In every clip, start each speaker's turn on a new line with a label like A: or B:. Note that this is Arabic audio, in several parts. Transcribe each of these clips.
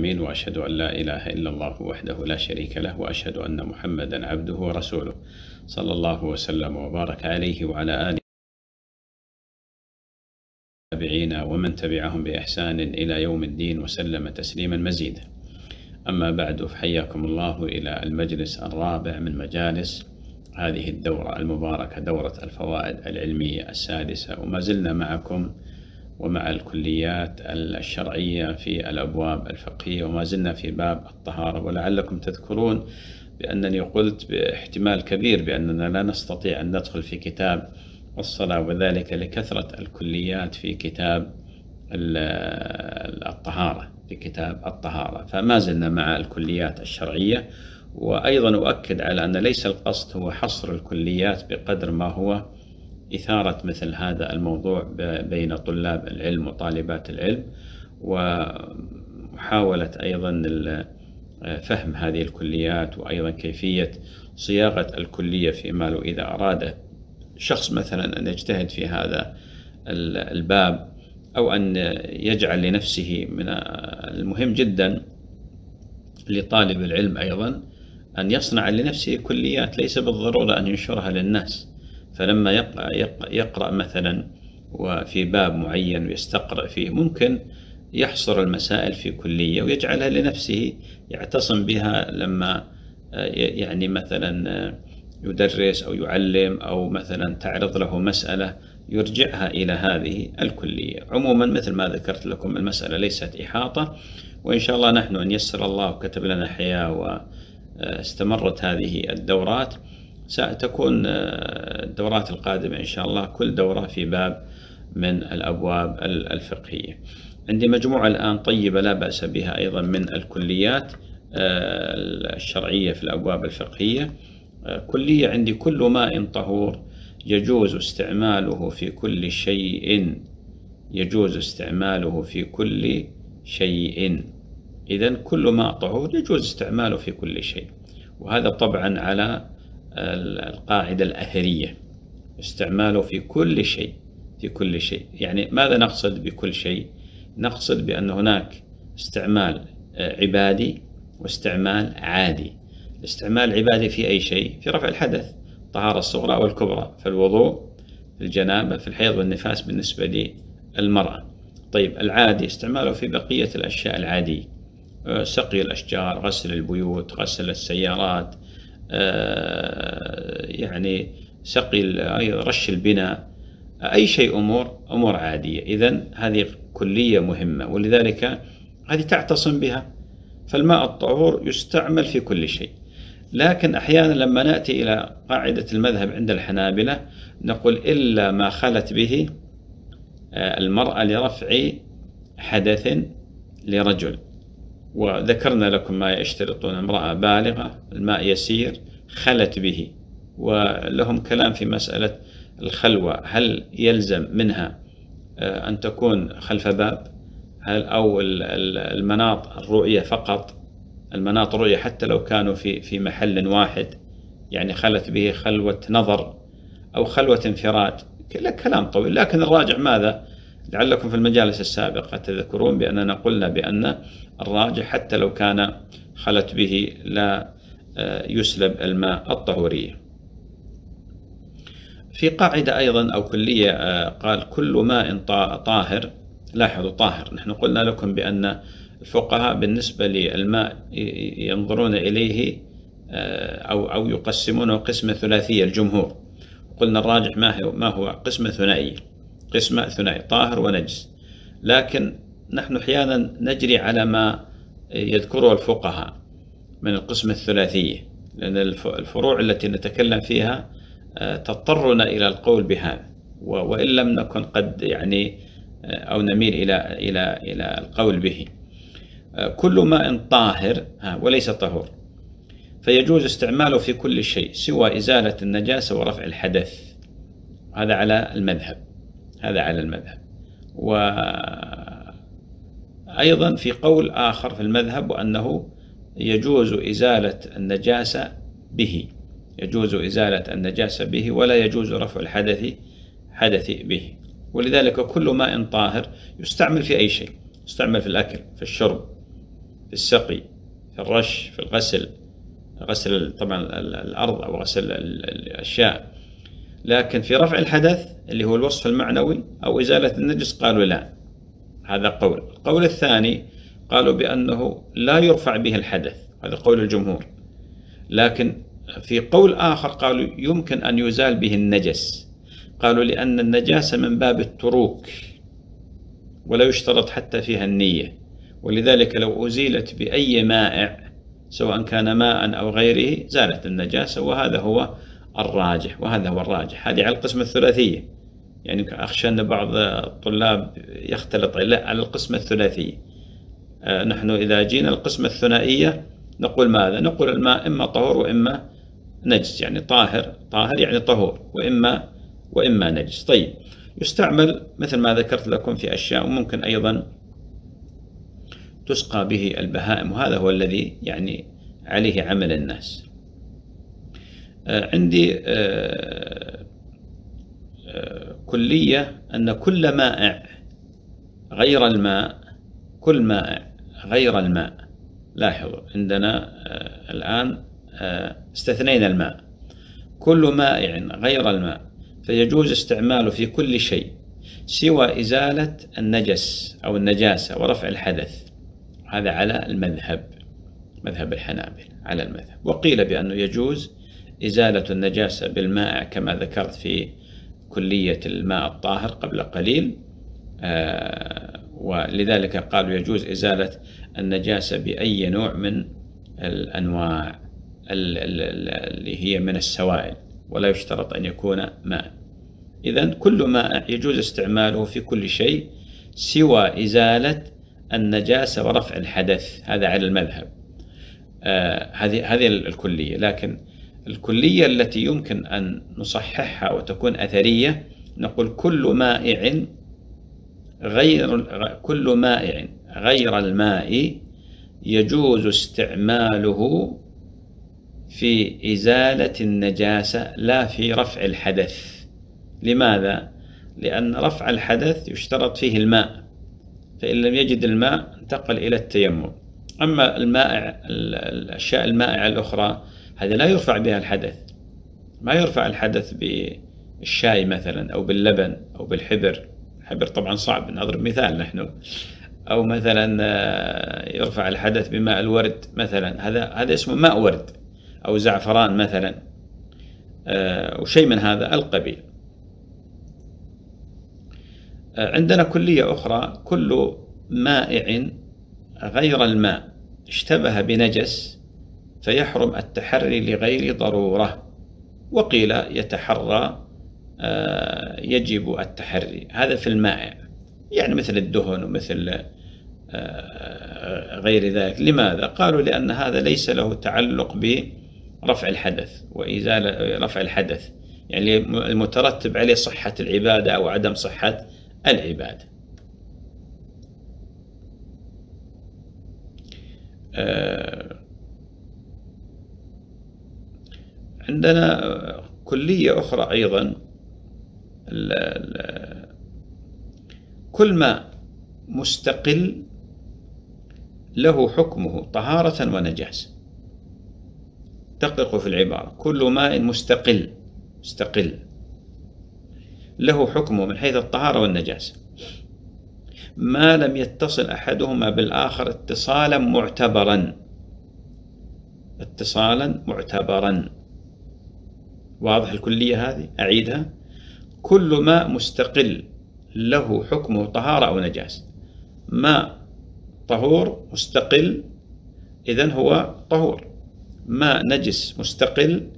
A: العالمين وأشهد أن لا إله إلا الله وحده لا شريك له وأشهد أن محمدا عبده ورسوله. صلى الله وسلم وبارك عليه وعلى آله التابعين ومن تبعهم بإحسان إلى يوم الدين وسلم تسليما مزيدا. أما بعد فحياكم الله إلى المجلس الرابع من مجالس هذه الدورة المباركة دورة الفوائد العلمية السادسة. وما زلنا معكم ومع الكليات الشرعية في الأبواب الفقهية وما زلنا في باب الطهارة. ولعلكم تذكرون بأنني قلت باحتمال كبير بأننا لا نستطيع أن ندخل في كتاب الصلاة وذلك لكثرة الكليات في كتاب الطهارة في كتاب الطهارة. فما زلنا مع الكليات الشرعية وأيضا أؤكد على أن ليس القصد هو حصر الكليات بقدر ما هو إثارة مثل هذا الموضوع بين طلاب العلم وطالبات العلم ومحاولة أيضا فهم هذه الكليات وأيضا كيفية صياغة الكلية فيما لو إذا أراد شخص مثلا أن يجتهد في هذا الباب أو أن يجعل لنفسه من المهم جدا لطالب العلم أيضا أن يصنع لنفسه كليات ليس بالضرورة أن ينشرها للناس. فلما يقرأ, يقرأ مثلا وفي باب معين ويستقرأ فيه ممكن يحصر المسائل في كلية ويجعلها لنفسه يعتصم بها لما يعني مثلا يدرس أو يعلم أو مثلا تعرض له مسألة يرجعها إلى هذه الكلية. عموما مثل ما ذكرت لكم المسألة ليست إحاطة وإن شاء الله نحن أن يسر الله وكتب لنا حياة واستمرت هذه الدورات ستكون الدورات القادمة إن شاء الله كل دورة في باب من الأبواب الفقهية. عندي مجموعة الآن طيبة لا بأس بها أيضا من الكليات الشرعية في الأبواب الفقهية. كلية عندي كل ماء طهور يجوز استعماله في كل شيء يجوز استعماله في كل شيء. إذا كل ماء طهور يجوز استعماله في كل شيء. وهذا طبعا على القاعدة الأثرية استعماله في كل شيء في كل شيء. يعني ماذا نقصد بكل شيء؟ نقصد بأن هناك استعمال عبادي واستعمال عادي. الاستعمال العبادي في أي شيء؟ في رفع الحدث الطهارة الصغرى والكبرى في الوضوء في الجنابة في الحيض والنفاس بالنسبة للمرأة. طيب العادي استعماله في بقية الأشياء العادية. آه، سقي الأشجار غسل البيوت غسل السيارات آه، سقي رش البناء أي شيء أمور أمور عادية. إذا هذه كلية مهمة ولذلك هذه تعتصم بها. فالماء الطهور يستعمل في كل شيء. لكن أحيانا لما نأتي إلى قاعدة المذهب عند الحنابلة نقول إلا ما خلت به آه، المرأة لرفع حدث لرجل. وذكرنا لكم ما يشترطون امرأة بالغة الماء يسير خلت به. ولهم كلام في مسألة الخلوة. هل يلزم منها آه، أن تكون خلف باب؟ هل أو المناط الرؤية فقط؟ المناط رؤية حتى لو كانوا في في محل واحد يعني خلت به خلوة نظر أو خلوة انفراد. كلام طويل. لكن الراجع ماذا؟ لعلكم في المجالس السابقة تذكرون بأننا قلنا بأن الراجع حتى لو كان خلت به لا آه، يسلب الماء الطهورية في قاعدة أيضا أو كلية آه، قال كل ماء طاهر لاحظوا طاهر. نحن قلنا لكم بأن الفقهاء بالنسبة للماء ينظرون إليه آه، أو أو يقسمونه قسمة ثلاثية الجمهور. قلنا الراجح ما هو ما هو قسمة ثنائية قسمة ثنائية طاهر ونجس. لكن نحن أحيانا نجري على ما يذكره الفقهاء من القسمة الثلاثية لأن الفروع التي نتكلم فيها تضطرنا إلى القول بهذا وإن لم نكن قد يعني آه، أو نميل إلى إلى إلى القول به. كل ماء طاهر وليس طهور. فيجوز استعماله في كل شيء سوى إزالة النجاسة ورفع الحدث. هذا على المذهب. هذا على المذهب. وأيضا في قول آخر في المذهب وأنه يجوز إزالة النجاسة به. يجوز إزالة النجاسة به ولا يجوز رفع الحدث حدث به. ولذلك كل ماء طاهر يستعمل في أي شيء يستعمل في الأكل في الشرب في السقي في الرش في الغسل غسل طبعا الأرض أو غسل الأشياء. لكن في رفع الحدث اللي هو الوصف المعنوي أو إزالة النجس قالوا لا. هذا قول. القول الثاني قالوا بأنه لا يرفع به الحدث. هذا قول الجمهور. لكن في قول آخر قالوا يمكن أن يزال به النجس. قالوا لأن النجاسة من باب التروك ولا يشترط حتى فيها النية. ولذلك لو أزيلت بأي مائع سواء كان ماء أو غيره زالت النجاسة وهذا هو الراجح وهذا هو الراجح. هذه على القسمة الثلاثية. يعني أخشى أن بعض الطلاب يختلط على القسمة الثلاثية. آه، نحن إذا جينا القسمة الثنائية نقول ماذا؟ نقول الماء إما طهور وإما نجس يعني طاهر طاهر يعني طهور وإما وإما نجس. طيب يستعمل مثل ما ذكرت لكم في أشياء وممكن أيضا تسقى به البهائم وهذا هو الذي يعني عليه عمل الناس. آه، عندي آه، آه، كلية أن كل مائع غير الماء كل مائع غير الماء. لاحظوا عندنا الآن استثنينا الماء. كل مائع غير الماء فيجوز استعماله في كل شيء سوى إزالة النجس أو النجاسة ورفع الحدث. هذا على المذهب مذهب الحنابل على المذهب. وقيل بأنه يجوز إزالة النجاسة بالماء كما ذكرت في كلية الماء الطاهر قبل قليل. آه ولذلك قالوا يجوز إزالة النجاسة بأي نوع من الأنواع. اللي هي من السوائل ولا يشترط أن يكون ماء. إذا كل ماء يجوز استعماله في كل شيء سوى إزالة النجاسة ورفع الحدث. هذا على المذهب. آه هذه هذه الكلية. لكن الكلية التي يمكن أن نصححها وتكون أثرية نقول كل مائع غير كل مائع غير الماء يجوز استعماله في إزالة النجاسة لا في رفع الحدث. لماذا؟ لأن رفع الحدث يشترط فيه الماء فإن لم يجد الماء انتقل إلى التيمم. أما المائع الأشياء المائعة الأخرى هذا لا يرفع بها الحدث. ما يرفع الحدث بالشاي مثلا أو باللبن أو بالحبر. الحبر طبعا صعب نضرب مثال نحن. أو مثلا آه، يرفع الحدث بماء الورد مثلا. هذا هذا اسمه ماء ورد. أو زعفران مثلا. آه، وشيء من هذا القبيل. آه، عندنا كلية أخرى كل مائع غير الماء اشتبه بنجس فيحرم التحري لغير ضرورة. وقيل يتحرى آه، يجب التحري. هذا في المائع. يعني مثل الدهن ومثل غير ذلك. لماذا؟ قالوا لأن هذا ليس له تعلق برفع الحدث وإزالة رفع الحدث. يعني المترتب عليه صحة العبادة أو عدم صحة العبادة. آه، عندنا كلية أخرى أيضا. كل ما مستقل له حكمه طهارة ونجاسة. دققوا في العبارة. كل ماء مستقل مستقل. له حكمه من حيث الطهارة والنجاسة. ما لم يتصل أحدهما بالآخر اتصالا معتبرا. اتصالا معتبرا. واضح الكلية هذه؟ أعيدها. كل ماء مستقل له حكمه طهارة أو نجاسة. ماء طهور مستقل إذن هو طهور. ماء نجس مستقل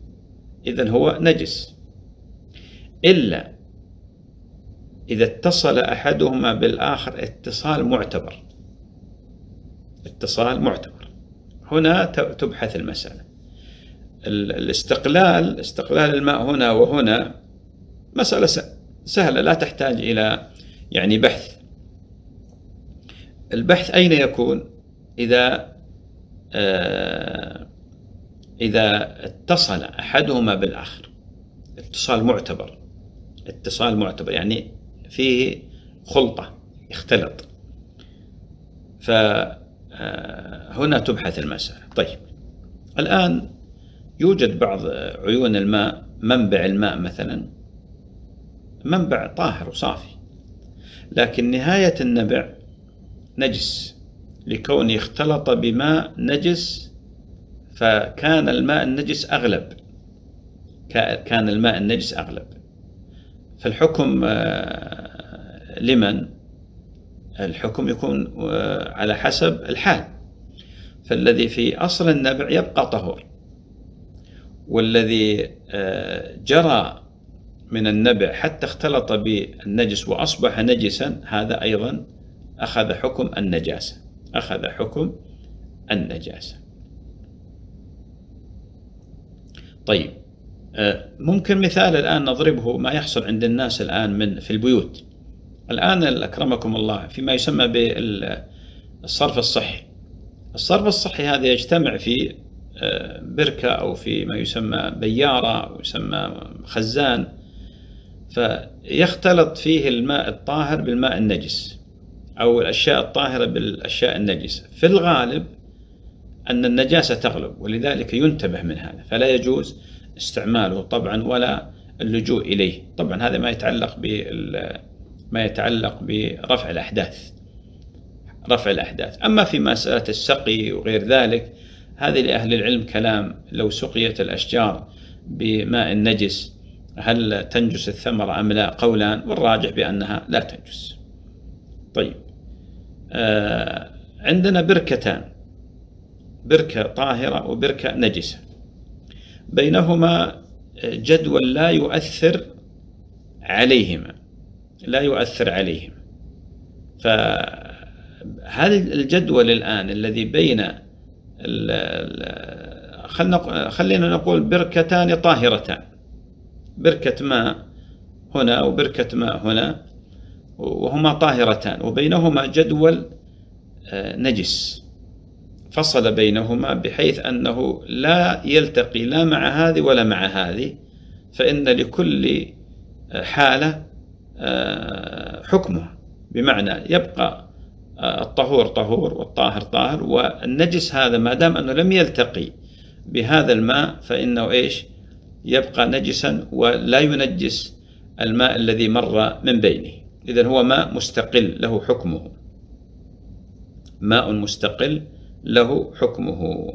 A: إذن هو نجس. إلا إذا اتصل أحدهما بالآخر اتصال معتبر. اتصال معتبر. هنا تبحث المسألة. الاستقلال استقلال الماء هنا وهنا مسألة سهلة لا تحتاج إلى يعني بحث. البحث أين يكون؟ إذا آه إذا اتصل أحدهما بالآخر اتصال معتبر اتصال معتبر يعني فيه خلطة يختلط آه، هنا تبحث المسألة. طيب الآن يوجد بعض عيون الماء منبع الماء مثلا. منبع طاهر وصافي. لكن نهاية النبع نجس لكونه اختلط بماء نجس فكان الماء النجس أغلب. كان الماء النجس أغلب. فالحكم آه، لمن؟ الحكم يكون آه، على حسب الحال. فالذي في أصل النبع يبقى طهور. والذي آه، جرى من النبع حتى اختلط بالنجس وأصبح نجسا هذا أيضا أخذ حكم النجاسة. أخذ حكم النجاسة. طيب. آه، ممكن مثال الآن نضربه ما يحصل عند الناس الآن من في البيوت. الآن أكرمكم الله فيما يسمى بالصرف الصحي. الصرف الصحي هذا يجتمع في آه، بركة أو في ما يسمى بيارة أو يسمى خزان. فيختلط فيه الماء الطاهر بالماء النجس أو الأشياء الطاهرة بالأشياء النجسة. في الغالب أن النجاسة تغلب ولذلك ينتبه من هذا. فلا يجوز استعماله طبعا ولا اللجوء إليه. طبعا هذا ما يتعلق ما يتعلق برفع الأحداث رفع الأحداث. أما في مسألة السقي وغير ذلك هذه لأهل العلم كلام لو سقيت الأشجار بماء نجس هل تنجس الثمرة أم لا؟ قولان والراجح بأنها لا تنجس. طيب آه عندنا بركتان. بركة طاهرة وبركة نجسة. بينهما جدول لا يؤثر عليهما. لا يؤثر عليهما. فهذا الجدول الآن الذي بين خلينا نقول بركتان طاهرتان. بركة ماء هنا وبركة ماء هنا وهما طاهرتان. وبينهما جدول آه، نجس. فصل بينهما بحيث أنه لا يلتقي لا مع هذه ولا مع هذه فإن لكل آه، حالة آه، حكمه. بمعنى يبقى الطهور طهور والطاهر طاهر والنجس هذا ما دام أنه لم يلتقي بهذا الماء فإنه إيش؟ يبقى نجسا ولا ينجس الماء الذي مر من بينه. إذا هو ماء مستقل له حكمه. ماء مستقل له حكمه.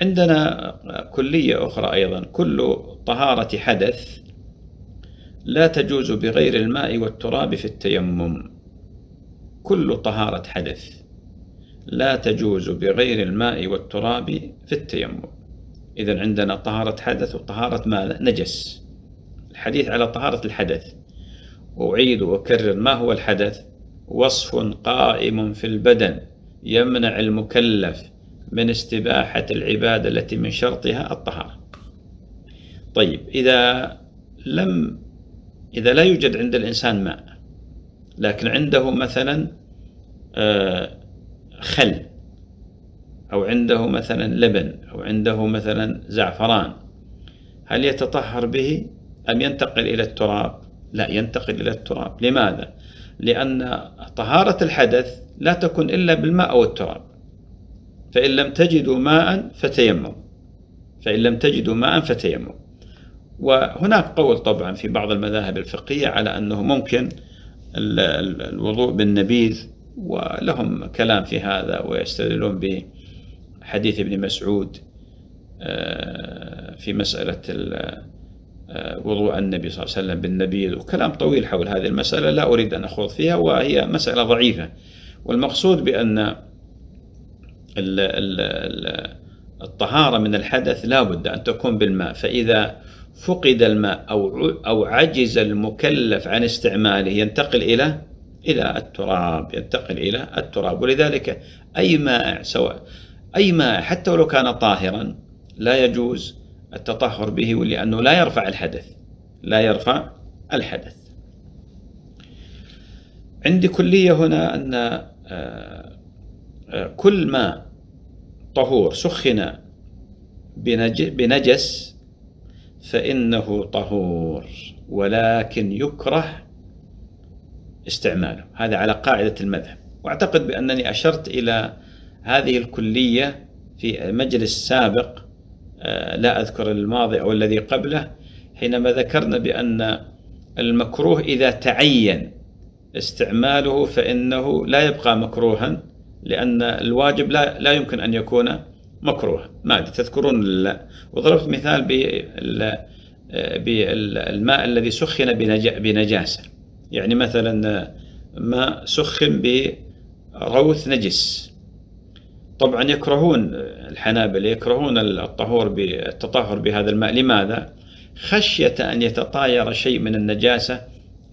A: عندنا كلية أخرى أيضا. كل طهارة حدث لا تجوز بغير الماء والتراب في التيمم. كل طهارة حدث لا تجوز بغير الماء والتراب في التيمم. إذا عندنا طهارة حدث وطهارة ماذا؟ نجس. الحديث على طهارة الحدث. وأعيد وأكرر ما هو الحدث؟ وصف قائم في البدن يمنع المكلف من استباحة العبادة التي من شرطها الطهارة. طيب إذا لم إذا لا يوجد عند الإنسان ماء لكن عنده مثلا آه، خل أو عنده مثلا لبن أو عنده مثلا زعفران هل يتطهر به؟ أم ينتقل إلى التراب؟ لا ينتقل إلى التراب. لماذا؟ لأن طهارة الحدث لا تكون إلا بالماء أو التراب فإن لم تجدوا ماء فتيمموا. فإن لم تجدوا ماء فتيمموا. وهناك قول طبعا في بعض المذاهب الفقهية على أنه ممكن الوضوء بالنبيذ ولهم كلام في هذا ويستدلون بحديث ابن مسعود آه، في مسألة وضوء النبي صلى الله عليه وسلم بالنبيذ وكلام طويل حول هذه المسألة لا أريد أن أخوض فيها وهي مسألة ضعيفة. والمقصود بأن الطهارة من الحدث لا بد أن تكون بالماء فإذا فقد الماء أو أو عجز المكلف عن استعماله ينتقل إلى إلى التراب ينتقل إلى التراب. ولذلك أي ماء سواء أي ماء حتى ولو كان طاهرا لا يجوز التطهر به لأنه لا يرفع الحدث لا يرفع الحدث. عندي كلية هنا أن آه، آه، كل ماء طهور سخن بنجس فإنه طهور ولكن يكره استعماله. هذا على قاعدة المذهب. وأعتقد بأنني أشرت إلى هذه الكلية في مجلس سابق لا أذكر الماضي أو الذي قبله حينما ذكرنا بأن المكروه إذا تعين استعماله فإنه لا يبقى مكروها لأن الواجب لا, لا يمكن أن يكون مكروها. ما تذكرون وضربت مثال بالماء الذي سخن بنجاسة. يعني مثلا ماء سخن بروث نجس. طبعا يكرهون الحنابلة يكرهون الطهور بالتطهر بهذا الماء. لماذا؟ خشية أن يتطاير شيء من النجاسة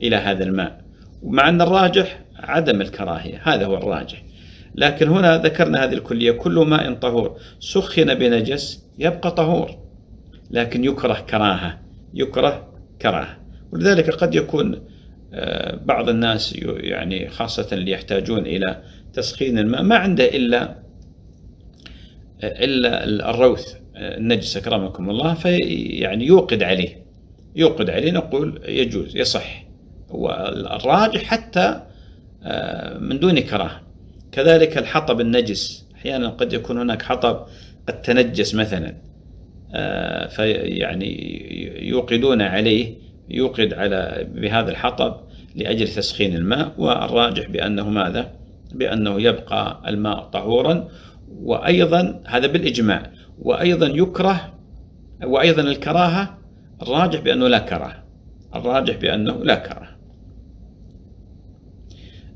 A: إلى هذا الماء ومع أن الراجح عدم الكراهية هذا هو الراجح. لكن هنا ذكرنا هذه الكلية كل ماء طهور سخن بنجس يبقى طهور لكن يكره كراهة يكره كراهة. ولذلك قد يكون آه، بعض الناس يعني خاصة اللي يحتاجون إلى تسخين الماء ما عنده إلا إلا الروث النجس أكرمكم الله في يعني يوقد عليه. يوقد عليه نقول يجوز يصح. والراجح حتى آه، من دون كراهة. كذلك الحطب النجس أحيانا قد يكون هناك حطب قد تنجس مثلا آه، فيعني يوقدون عليه يوقد على بهذا الحطب لأجل تسخين الماء والراجح بأنه ماذا؟ بأنه يبقى الماء طهورا وأيضا هذا بالإجماع وأيضا يكره وأيضا الكراهة الراجح بأنه لا كراهة الراجح بأنه لا كراهة.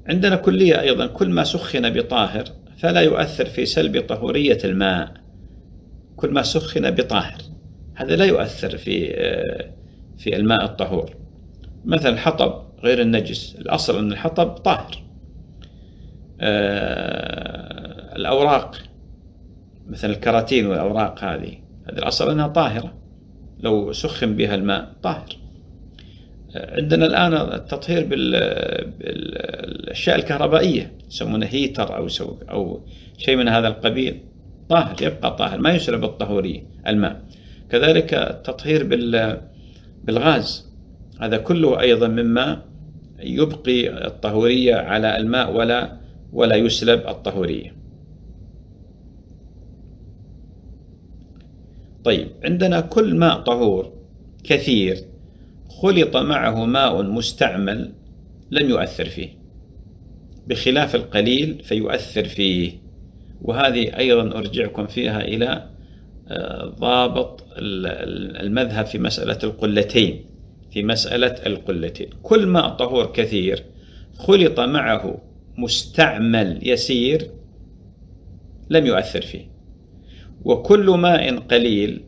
A: عندنا كلية أيضا كل ما سخن بطاهر فلا يؤثر في سلب طهورية الماء. كل ما سخن بطاهر هذا لا يؤثر في في الماء الطهور. مثلا الحطب غير النجس الأصل أن الحطب طاهر. آه، الأوراق مثل الكراتين والأوراق هذه. هذه الأصل أنها طاهرة. لو سخن بها الماء طاهر. عندنا الآن التطهير بالأشياء الكهربائية يسمونه هيتر أو أو شيء من هذا القبيل. طاهر يبقى طاهر ما يسلب الطهورية الماء. كذلك التطهير بالغاز. هذا كله أيضا مما يبقي الطهورية على الماء ولا ولا يسلب الطهورية. طيب عندنا كل ماء طهور كثير خلط معه ماء مستعمل لم يؤثر فيه بخلاف القليل فيؤثر فيه. وهذه أيضا أرجعكم فيها إلى آه، ضابط المذهب في مسألة القلتين في مسألة القلتين. كل ماء طهور كثير خلط معه مستعمل يسير لم يؤثر فيه. وكل ماء قليل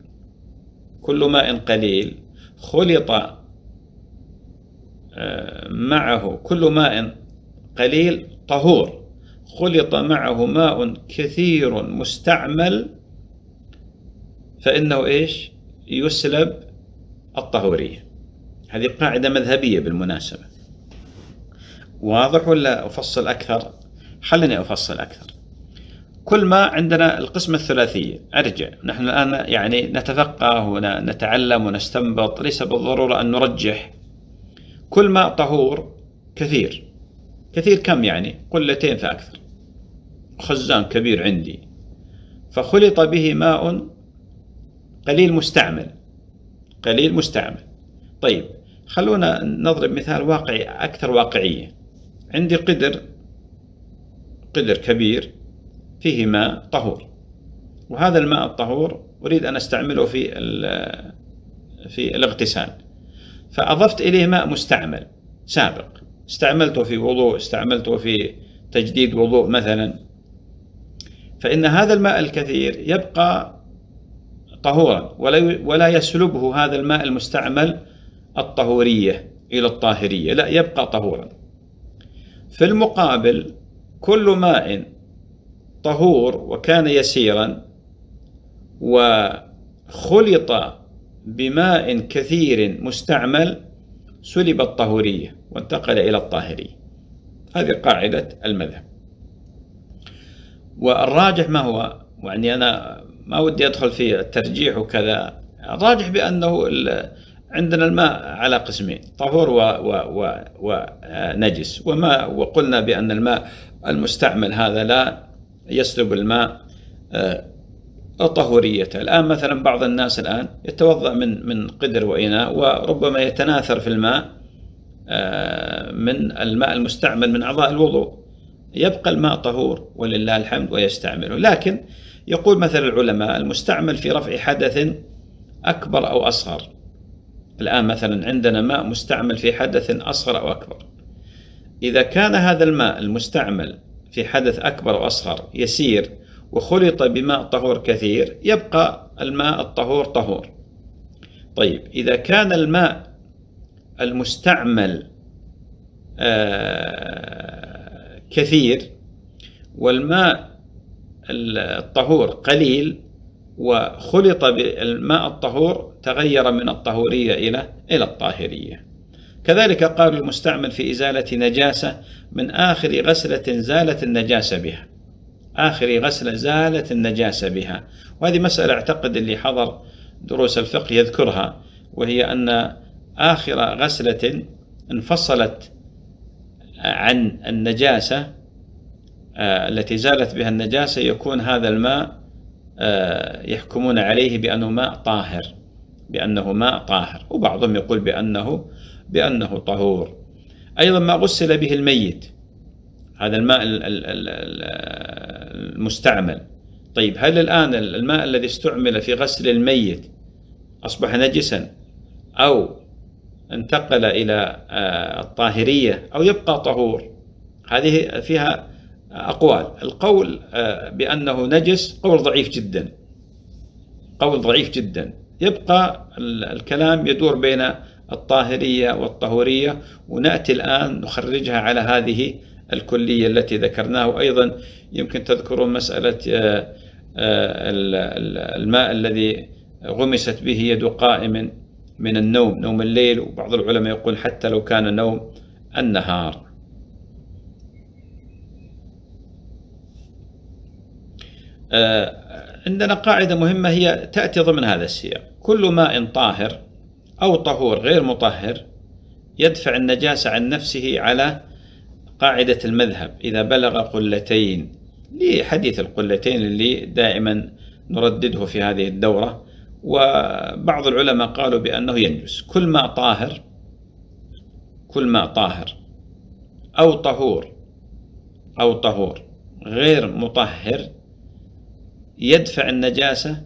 A: كل ماء قليل خلط آه، معه كل ماء قليل طهور خلط معه ماء كثير مستعمل فإنه إيش؟ يسلب الطهورية. هذه قاعدة مذهبية بالمناسبة. واضح ولا أفصل أكثر؟ خلني أفصل أكثر. كل ما عندنا القسمة الثلاثية أرجع. نحن الآن يعني نتفقه ونتعلم ونستنبط. ليس بالضرورة أن نرجح. كل ماء طهور كثير. كثير كم يعني؟ قلتين فأكثر. خزان كبير عندي. فخلط به ماء قليل مستعمل. قليل مستعمل. طيب خلونا نضرب مثال واقعي أكثر واقعية. عندي قدر قدر كبير. فيه ماء طهور. وهذا الماء الطهور أريد أن أستعمله في في الاغتسال. فأضفت إليه ماء مستعمل سابق. استعملته في وضوء استعملته في تجديد وضوء مثلا. فإن هذا الماء الكثير يبقى طهورا ولا ولا يسلبه هذا الماء المستعمل الطهورية إلى الطاهرية لا يبقى طهورا. في المقابل كل ماء طهور وكان يسيرا وخلط بماء كثير مستعمل سلب الطهورية وانتقل إلى الطاهرية. هذه قاعدة المذهب. والراجح ما هو؟ يعني أنا ما ودي أدخل في الترجيح وكذا. الراجح بأنه عندنا الماء على قسمين طهور ونجس وما وقلنا بأن الماء المستعمل هذا لا يسلب الماء طهوريته الآن مثلا بعض الناس الآن يتوضأ من من قدر وإناء وربما يتناثر في الماء من الماء المستعمل من أعضاء الوضوء. يبقى الماء طهور ولله الحمد ويستعمله لكن يقول مثل العلماء المستعمل في رفع حدث أكبر أو أصغر. الآن مثلا عندنا ماء مستعمل في حدث أصغر أو أكبر. إذا كان هذا الماء المستعمل في حدث أكبر أو أصغر يسير وخلط بماء طهور كثير يبقى الماء الطهور طهور. طيب إذا كان الماء المستعمل آه، كثير والماء الطهور قليل وخلط بالماء الطهور تغير من الطهورية إلى إلى الطاهرية. كذلك قال المستعمل في إزالة نجاسة من آخر غسلة زالت النجاسة بها. آخر غسلة زالت النجاسة بها. وهذه مسألة أعتقد اللي حضر دروس الفقه يذكرها وهي أن آخر غسلة انفصلت عن النجاسة آه، التي زالت بها النجاسة يكون هذا الماء آه، يحكمون عليه بأنه ماء طاهر بأنه ماء طاهر. وبعضهم يقول بأنه بأنه طهور. أيضا ما غسل به الميت. هذا الماء المستعمل. طيب هل الآن الماء الذي استعمل في غسل الميت أصبح نجسا؟ أو انتقل إلى آه، الطاهرية أو يبقى طهور؟ هذه فيها أقوال. القول آه، بأنه نجس قول ضعيف جدا. قول ضعيف جدا. يبقى الكلام يدور بين الطاهرية والطهورية ونأتي الآن نخرجها على هذه الكلية التي ذكرناها. وأيضا يمكن تذكرون مسألة آه، آه، الماء الذي غمست به يد قائم من النوم نوم الليل. وبعض العلماء يقول حتى لو كان نوم النهار. آه، عندنا قاعدة مهمة هي تأتي ضمن هذا السياق. كل ماء طاهر أو طهور غير مطهر يدفع النجاسة عن نفسه على قاعدة المذهب. إذا بلغ قلتين لحديث القلتين اللي دائما نردده في هذه الدورة. وبعض العلماء قالوا بأنه ينجس. كل ماء طاهر كل ماء طاهر. أو طهور أو طهور. غير مطهر يدفع النجاسة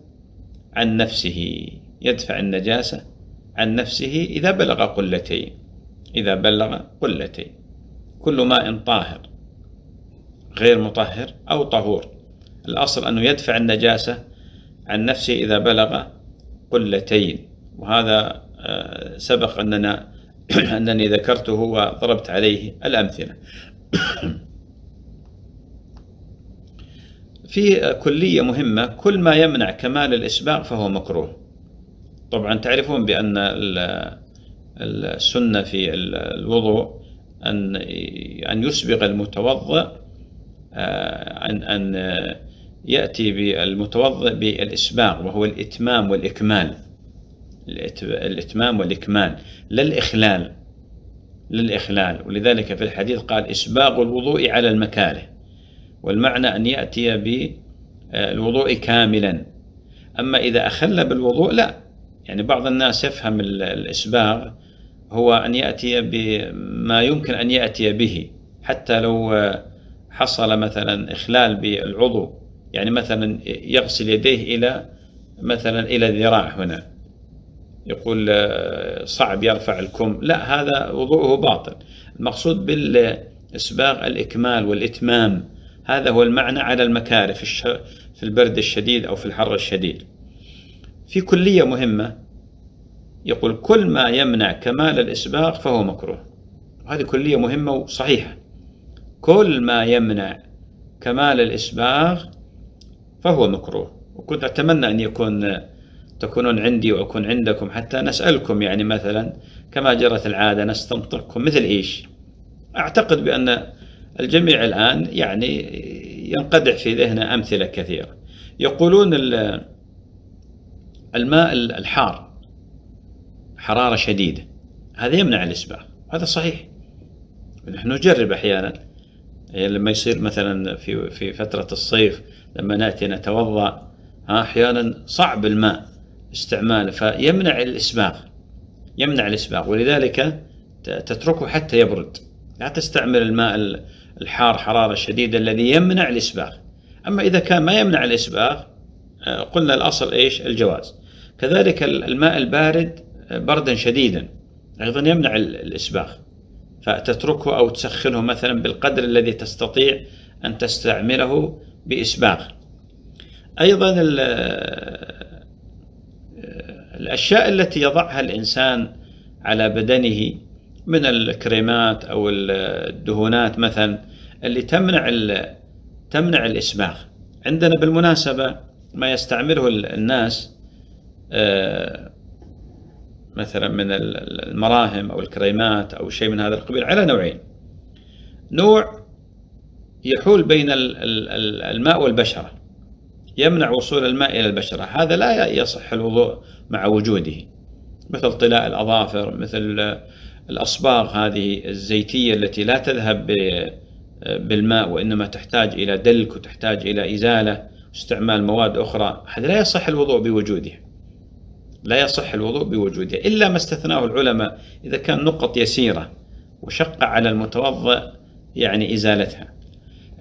A: عن نفسه. يدفع النجاسة عن نفسه إذا بلغ قلتين. إذا بلغ قلتين. كل ماء طاهر. غير مطهر أو طهور. الأصل أنه يدفع النجاسة عن نفسه إذا بلغ قلتين. وهذا آه، سبق أننا أنني ذكرته وضربت عليه الأمثلة. في كلية مهمة كل ما يمنع كمال الإسباغ فهو مكروه. طبعا تعرفون بأن السنة في الوضوء أن أن يسبغ المتوضئ آه، أن أن يأتي بالمتوضئ بالإسباغ وهو الإتمام والإكمال. الإتمام والإكمال. لا الإخلال. للإخلال ولذلك في الحديث قال إسباغ الوضوء على المكاره. والمعنى أن يأتي بالوضوء كاملا. أما إذا أخل بالوضوء لا. يعني بعض الناس يفهم الإسباغ هو أن يأتي بما يمكن أن يأتي به. حتى لو حصل مثلا إخلال بالعضو يعني مثلا يغسل يديه إلى مثلا إلى الذراع هنا. يقول صعب يرفع الكم. لا هذا وضوءه باطل. المقصود بالإسباغ الإكمال والإتمام. هذا هو المعنى على المكاره في البرد الشديد أو في الحر الشديد. في كلية مهمة. يقول كل ما يمنع كمال الإسباغ فهو مكروه. هذه كلية مهمة وصحيحة. كل ما يمنع كمال الإسباغ فهو مكروه. وكنت أتمنى أن يكون تكونون عندي وأكون عندكم حتى نسألكم يعني مثلا كما جرت العادة نستنطقكم مثل إيش. أعتقد بأن الجميع الآن يعني ينقدح في ذهنه أمثلة كثيرة. يقولون الماء الحار حرارة شديدة هذا يمنع الإسباغ هذا صحيح. نحن نجرب أحيانا يعني لما يصير مثلا في في فترة الصيف لما نأتي نتوضأ أحيانا صعب الماء استعماله فيمنع الإسباغ يمنع الإسباغ ولذلك تتركه حتى يبرد. لا تستعمل الماء الحار حرارة شديدة الذي يمنع الإسباغ أما إذا كان ما يمنع الإسباغ آه، قلنا الأصل إيش؟ الجواز. كذلك الماء البارد آه، بردا شديدا أيضا يمنع الإسباغ فتتركه أو تسخنه مثلا بالقدر الذي تستطيع أن تستعمله بإسباغ. أيضا آه، الأشياء التي يضعها الإنسان على بدنه من الكريمات أو الدهونات مثلا اللي تمنع تمنع الإسباغ. عندنا بالمناسبة ما يستعمله الناس آه، مثلا من المراهم أو الكريمات أو شيء من هذا القبيل على نوعين. نوع يحول بين الماء والبشرة يمنع وصول الماء إلى البشرة. هذا لا يصح الوضوء مع وجوده مثل طلاء الأظافر مثل الأصباغ هذه الزيتية التي لا تذهب بالماء وإنما تحتاج إلى دلك وتحتاج إلى إزالة واستعمال مواد أخرى. هذا لا يصح الوضوء بوجوده. لا يصح الوضوء بوجوده إلا ما استثناه العلماء إذا كان نقط يسيرة وشق على المتوضئ يعني إزالتها.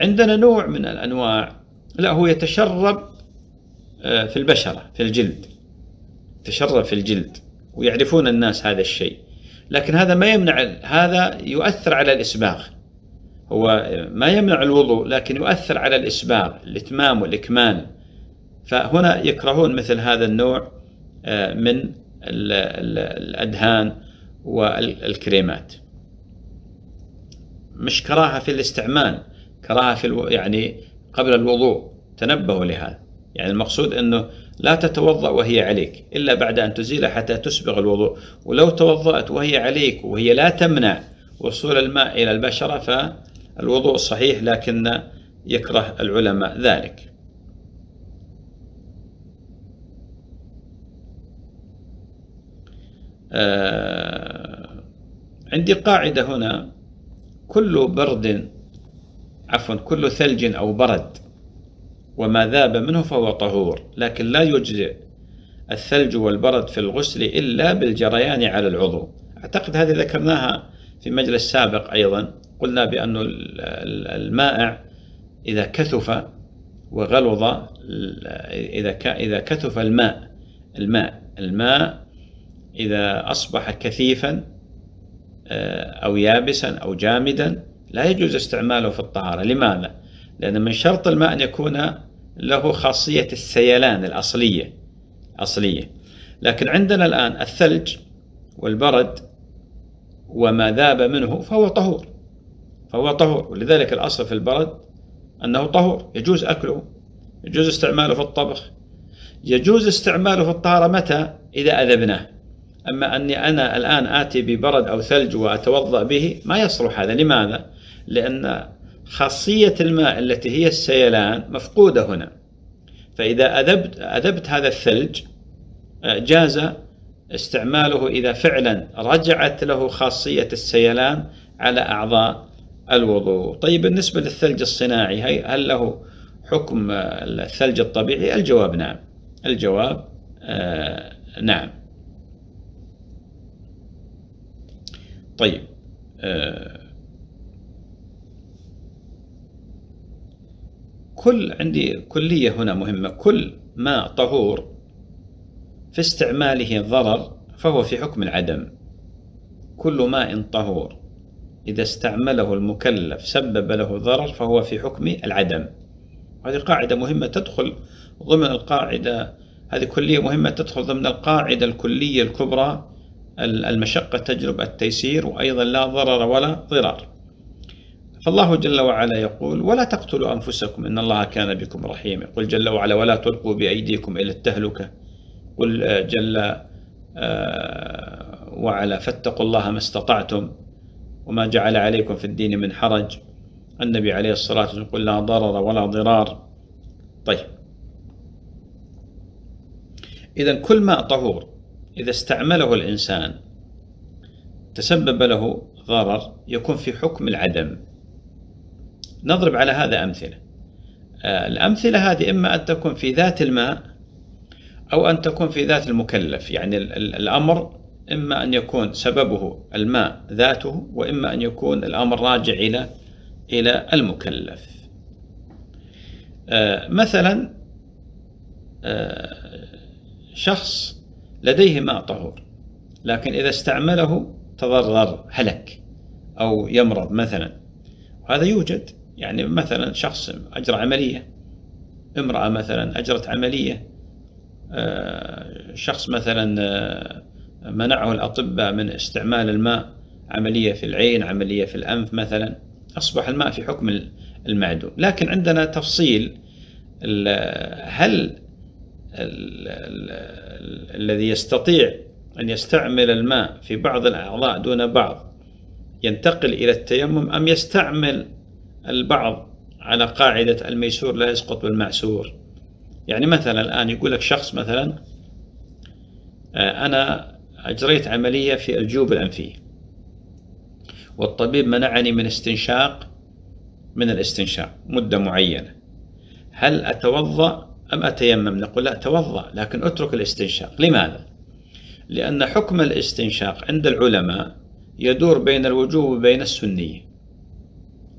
A: عندنا نوع من الأنواع لا هو يتشرب آه، في البشرة في الجلد تشرب في الجلد ويعرفون الناس هذا الشيء. لكن هذا ما يمنع هذا يؤثر على الإسباغ. هو ما يمنع الوضوء لكن يؤثر على الإسباغ الإتمام والإكمال. فهنا يكرهون مثل هذا النوع من الأدهان والكريمات. مش كراهة في الاستعمال كراهة في ألو... يعني قبل الوضوء. تنبهوا لهذا يعني المقصود أنه لا تتوضأ وهي عليك إلا بعد أن تزيل حتى تسبغ الوضوء. ولو توضأت وهي عليك وهي لا تمنع وصول الماء إلى البشرة فالوضوء صحيح لكن يكره العلماء ذلك. عندي قاعدة هنا. كل برد عفوا كل ثلج أو برد وما ذاب منه فهو طهور لكن لا يجزئ الثلج والبرد في الغسل إلا بالجريان على العضو. أعتقد هذه ذكرناها في مجلس سابق أيضا. قلنا بأن المائع إذا كثف وغلظ إذا إذا كثف الماء الماء الماء إذا أصبح كثيفا آه، أو يابسا أو جامدا لا يجوز استعماله في الطهارة. لماذا؟ لأن من شرط الماء أن يكون له خاصية السيلان الأصلية أصلية. لكن عندنا الآن الثلج والبرد وما ذاب منه فهو طهور فهو طهور. ولذلك الأصل في البرد أنه طهور. يجوز أكله يجوز استعماله في الطبخ. يجوز استعماله في الطهارة متى؟ إذا أذبناه. أما أني أنا الآن آتي ببرد أو ثلج وأتوضأ به ما يصلح هذا. لماذا؟ لأن خاصية الماء التي هي السيلان مفقودة هنا. فإذا أذبت, أذبت هذا الثلج آه، جاز استعماله إذا فعلا رجعت له خاصية السيلان على أعضاء الوضوء. طيب بالنسبة للثلج الصناعي هل له حكم الثلج الطبيعي؟ الجواب نعم. الجواب آه نعم. طيب آه كل عندي كلية هنا مهمة. كل ماء طهور في استعماله ضرر فهو في حكم العدم. كل ماء طهور إذا استعمله المكلف سبب له ضرر فهو في حكم العدم. هذه قاعدة مهمة تدخل ضمن القاعدة. هذه كلية مهمة تدخل ضمن القاعدة الكلية الكبرى. المشقة تجلب التيسير وأيضا لا ضرر ولا ضرار. فالله جل وعلا يقول ولا تقتلوا أنفسكم إن الله كان بكم رحيما. يقول جل وعلا ولا تلقوا بأيديكم إلى التهلكة. قل جل آه، وعلا فاتقوا الله ما استطعتم وما جعل عليكم في الدين من حرج. النبي عليه الصلاة والسلام يقول لا ضرر ولا ضرار. طيب. إذا كل ماء طهور إذا استعمله الإنسان تسبب له ضرر يكون في حكم العدم. نضرب على هذا أمثلة. آه، الأمثلة هذه إما أن تكون في ذات الماء أو أن تكون في ذات المكلف. يعني الأمر إما أن يكون سببه الماء ذاته وإما أن يكون الأمر راجع إلى إلى المكلف. آه، مثلا آه، شخص لديه ماء طهور لكن إذا استعمله تضرر هلك أو يمرض مثلا. هذا يوجد يعني مثلا شخص أجرى عملية امرأة مثلا أجرت عملية آه، شخص مثلا آه، منعه الأطباء من استعمال الماء عملية في العين عملية في الأنف مثلا أصبح الماء في حكم المعدوم. لكن عندنا تفصيل هل الذي يستطيع أن يستعمل الماء في بعض الأعضاء دون بعض ينتقل إلى التيمم أم يستعمل البعض على قاعدة الميسور لا يسقط بالمعسور؟ يعني مثلا الآن يقول لك شخص مثلا آه، أنا أجريت عملية في الجوب الأنفية والطبيب منعني من استنشاق من الاستنشاق مدة معينة هل أتوضأ أم أتيمم؟ نقول لا توضأ لكن اترك الاستنشاق. لماذا؟ لأن حكم الاستنشاق عند العلماء يدور بين الوجوب وبين السنية.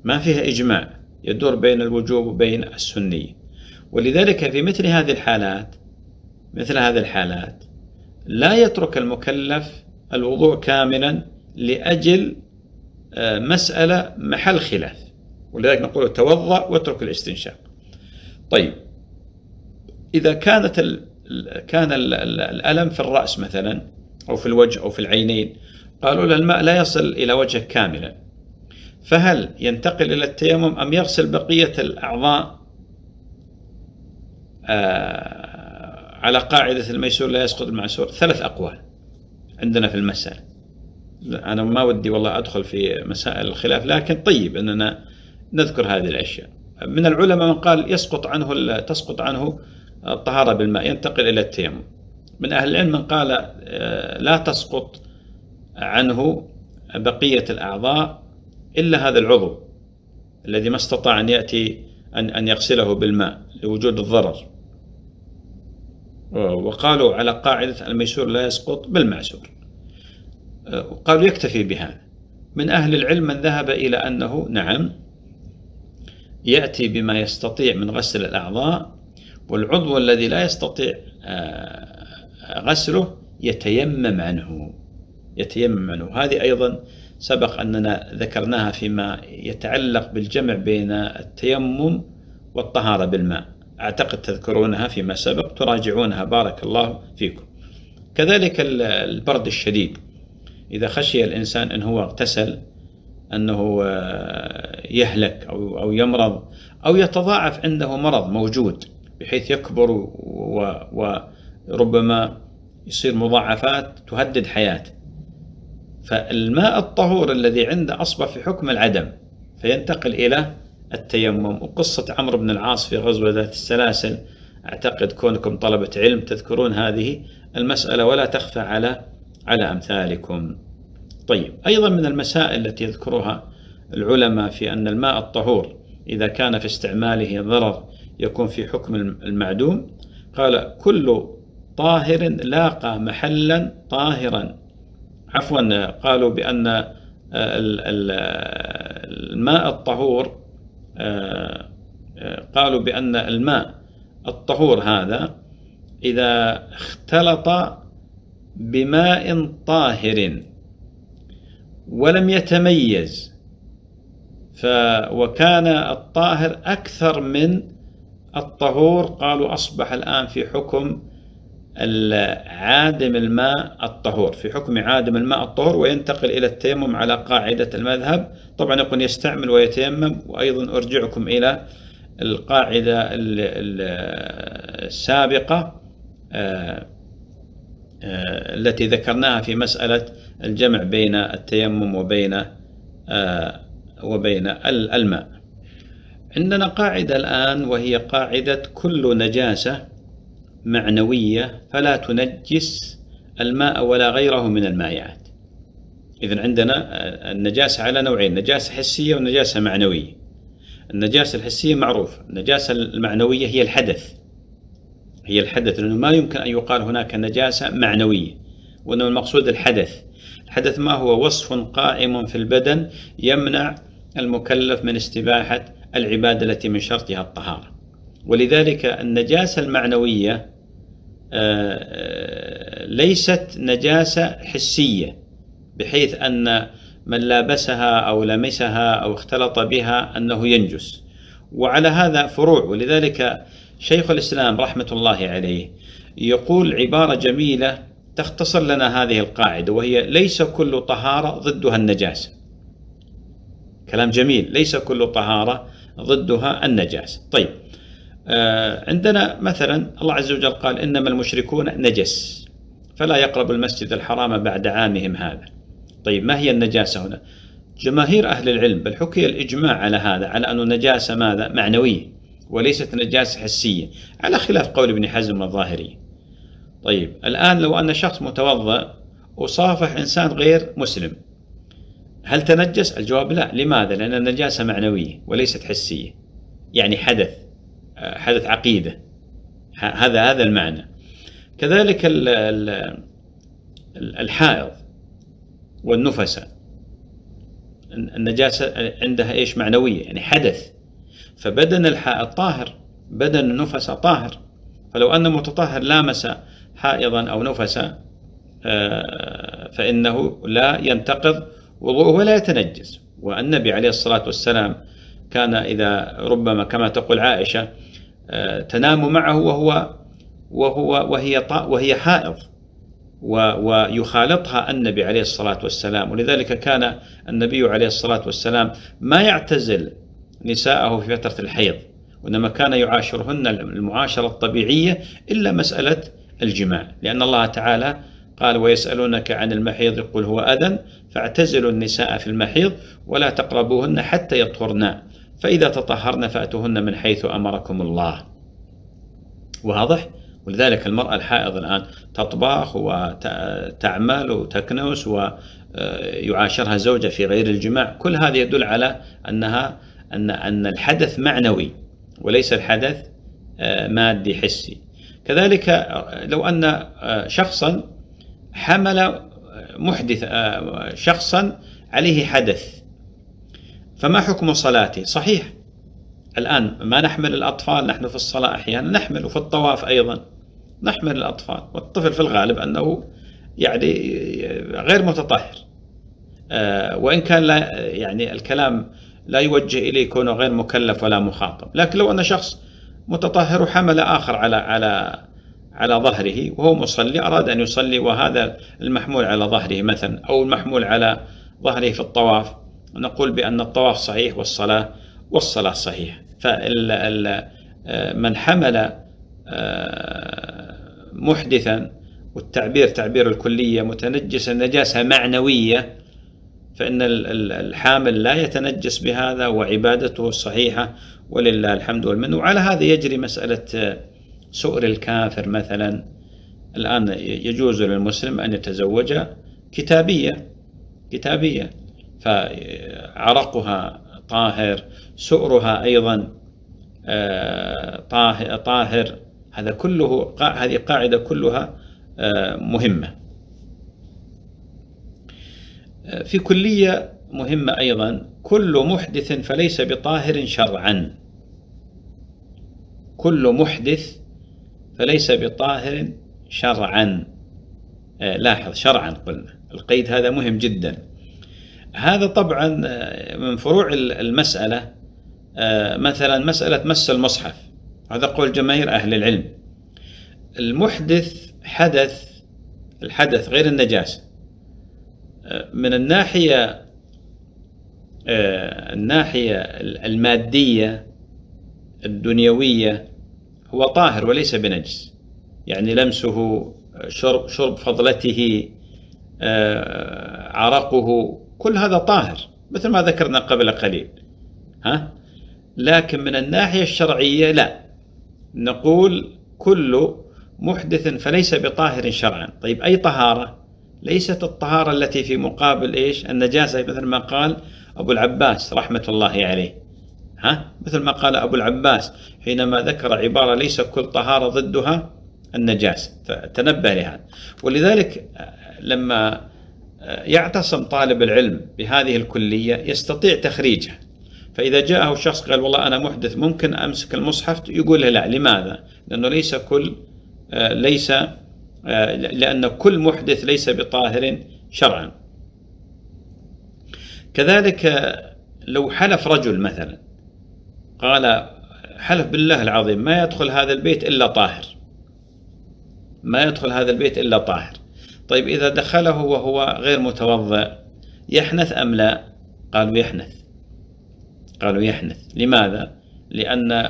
A: ما فيها إجماع يدور بين الوجوب وبين السنية. ولذلك في مثل هذه الحالات مثل هذه الحالات لا يترك المكلف الوضوء كاملا لأجل آه، مسألة محل خلاف. ولذلك نقول توضأ واترك الاستنشاق. طيب إذا كانت ال كان ال الألم في الرأس مثلا أو في الوجه أو في العينين قالوا الماء لا يصل إلى وجهك كاملا. فهل ينتقل إلى التيمم أم يغسل بقية الأعضاء؟ آه على قاعدة الميسور لا يسقط المعسور. ثلاث أقوال عندنا في المسألة. أنا ما ودي والله أدخل في مسائل الخلاف لكن طيب أننا نذكر هذه الأشياء. من العلماء من قال يسقط عنه تسقط عنه الطهارة بالماء ينتقل إلى التيمم. من أهل العلم من قال آه، لا تسقط عنه بقية الأعضاء إلا هذا العضو الذي ما استطاع أن يأتي أن أن يغسله بالماء لوجود الضرر. وقالوا على قاعدة الميسور لا يسقط بالمعسور. آه، قالوا يكتفي بهذا. من أهل العلم من ذهب إلى أنه نعم يأتي بما يستطيع من غسل الأعضاء والعضو الذي لا يستطيع آه، غسله يتيمم عنه يتيمم عنه. هذه أيضا سبق أننا ذكرناها فيما يتعلق بالجمع بين التيمم والطهارة بالماء. أعتقد تذكرونها فيما سبق تراجعونها. بارك الله فيكم. كذلك البرد الشديد. إذا خشي الإنسان أن هو اغتسل أنه آه، يهلك أو يمرض أو يتضاعف عنده مرض موجود بحيث يكبر وربما يصير مضاعفات تهدد حياته. فالماء الطهور الذي عنده أصبح في حكم العدم فينتقل إلى التيمم. وقصة عمرو بن العاص في غزوة ذات السلاسل أعتقد كونكم طلبة علم تذكرون هذه المسألة ولا تخفى على على أمثالكم. طيب أيضا من المسائل التي يذكرها العلماء في أن الماء الطهور إذا كان في استعماله ضرر يكون في حكم المعدوم. قال كل طاهر لاقى محلا طاهرا. عفوا قالوا بأن الماء الطهور قالوا بأن الماء الطهور هذا إذا اختلط بماء طاهر ولم يتميز ف وكان الطاهر أكثر من الطهور قالوا أصبح الآن في حكم عادم الماء الطهور في حكم عادم الماء الطهور وينتقل إلى التيمم على قاعدة المذهب. طبعا يقول يستعمل ويتيمم وأيضا أرجعكم إلى القاعدة السابقة آه، آه، التي ذكرناها في مسألة الجمع بين التيمم وبين آه، وبين الماء. عندنا قاعدة الآن وهي قاعدة كل نجاسة معنوية فلا تنجس الماء ولا غيره من المائعات. إذا عندنا النجاسة على نوعين نجاسة حسية ونجاسة معنوية. النجاسة الحسية معروف النجاسة المعنوية هي الحدث. هي الحدث لأنه ما يمكن أن يقال هناك نجاسة معنوية وأنه المقصود الحدث. الحدث ما هو؟ وصف قائم في البدن يمنع المكلف من استباحة العبادة التي من شرطها الطهارة. ولذلك النجاسة المعنوية آه، ليست نجاسة حسية بحيث أن من لابسها أو لمسها أو اختلط بها أنه ينجس. وعلى هذا فروع. ولذلك شيخ الإسلام رحمة الله عليه يقول عبارة جميلة تختصر لنا هذه القاعدة وهي ليس كل طهارة ضدها النجاسة. كلام جميل ليس كل طهارة ضدها النجاسة طيب آه عندنا مثلا الله عز وجل قال إنما المشركون نجس فلا يقرب المسجد الحرام بعد عامهم هذا. طيب ما هي النجاسة هنا؟ جماهير أهل العلم بل حكي الإجماع على هذا على أن النجاسة ماذا؟ معنوية وليست نجاسة حسية على خلاف قول ابن حزم الظاهري. طيب الآن لو أن شخص متوضأ وصافح إنسان غير مسلم هل تنجس؟ الجواب لا. لماذا؟ لأن النجاسة معنوية وليست حسية. يعني حدث حدث عقيدة. هذا هذا المعنى. كذلك الحائض والنفساء النجاسة عندها إيش؟ معنوية يعني حدث. فبدن الحائض طاهر بدن النفساء طاهر. فلو أن متطهر لامس حائضا أو نفسا آه، فإنه لا ينتقض وضوءه ولا يتنجس. والنبي عليه الصلاة والسلام كان إذا ربما كما تقول عائشة آه، تنام معه وهو وهو وهي وهي حائض. ويخالطها النبي عليه الصلاة والسلام. ولذلك كان النبي عليه الصلاة والسلام ما يعتزل نساءه في فترة الحيض وإنما كان يعاشرهن المعاشرة الطبيعية إلا مسألة الجماع. لأن الله تعالى قال ويسألونك عن المحيض قل هو أذى فاعتزلوا النساء في المحيض ولا تقربوهن حتى يطهرن. فإذا تطهرن فأتوهن من حيث أمركم الله. واضح؟ ولذلك المرأة الحائض الآن تطبخ وتعمل وتكنس ويعاشرها زوجة في غير الجماع. كل هذا يدل على أنها أن أن الحدث معنوي وليس الحدث مادي حسي. كذلك لو أن شخصا حمل محدث شخصا عليه حدث. فما حكم صلاته؟ صحيح. الآن ما نحمل الأطفال نحن في الصلاة أحيانا نحمل وفي الطواف أيضا. نحمل الأطفال. والطفل في الغالب أنه يعني غير متطهر. آه، وإن كان لا يعني الكلام لا يوجه إليه كونه غير مكلف ولا مخاطب. لكن لو أن شخص متطهر وحمل آخر على على على ظهره وهو مصلي أراد أن يصلي وهذا المحمول على ظهره مثلا أو المحمول على ظهره في الطواف. نقول بأن الطواف صحيح والصلاة والصلاة صحيحة. فمن حمل آه، محدثا والتعبير تعبير الكلية متنجسا نجاسة معنوية فإن الحامل لا يتنجس بهذا وعبادته صحيحة ولله الحمد والمن وعلى هذا يجري مسألة آه، سؤر الكافر مثلا الآن يجوز للمسلم أن يتزوج كتابية كتابية. فعرقها طاهر سؤرها أيضا آه، طاهر هذا كله هذه قاعدة كلها آه، مهمة. آه، في كلية مهمة أيضا كل محدث فليس بطاهر شرعا. كل محدث فليس بطاهر شرعا. لاحظ شرعا قلنا. القيد هذا مهم جدا. هذا طبعا من فروع المسألة آه، مثلا مسألة مس المصحف. هذا قول جماهير أهل العلم. المحدث حدث الحدث غير النجاسة. آه، من الناحية آه، الناحية المادية الدنيوية هو طاهر وليس بنجس. يعني لمسه شرب شرب فضلته عرقه كل هذا طاهر مثل ما ذكرنا قبل قليل. ها؟ لكن من الناحية الشرعية لا. نقول كل محدث فليس بطاهر شرعا. طيب أي طهارة؟ ليست الطهارة التي في مقابل إيش؟ النجاسة مثل ما قال أبو العباس رحمة الله عليه. ها؟ مثل ما قال أبو العباس حينما ذكر عبارة ليس كل طهارة ضدها النجاسة تنبه لهذا. ولذلك لما يعتصم طالب العلم بهذه الكلية يستطيع تخريجها فإذا جاءه شخص قال والله أنا محدث ممكن أمسك المصحف يقول له لا لماذا؟ لأنه ليس كل ليس لأن كل محدث ليس بطاهر شرعا. كذلك لو حلف رجل مثلا قال حلف بالله العظيم ما يدخل هذا البيت إلا طاهر. ما يدخل هذا البيت إلا طاهر. طيب إذا دخله وهو غير متوضئ يحنث أم لا؟ قالوا يحنث. قالوا يحنث. لماذا؟ لأن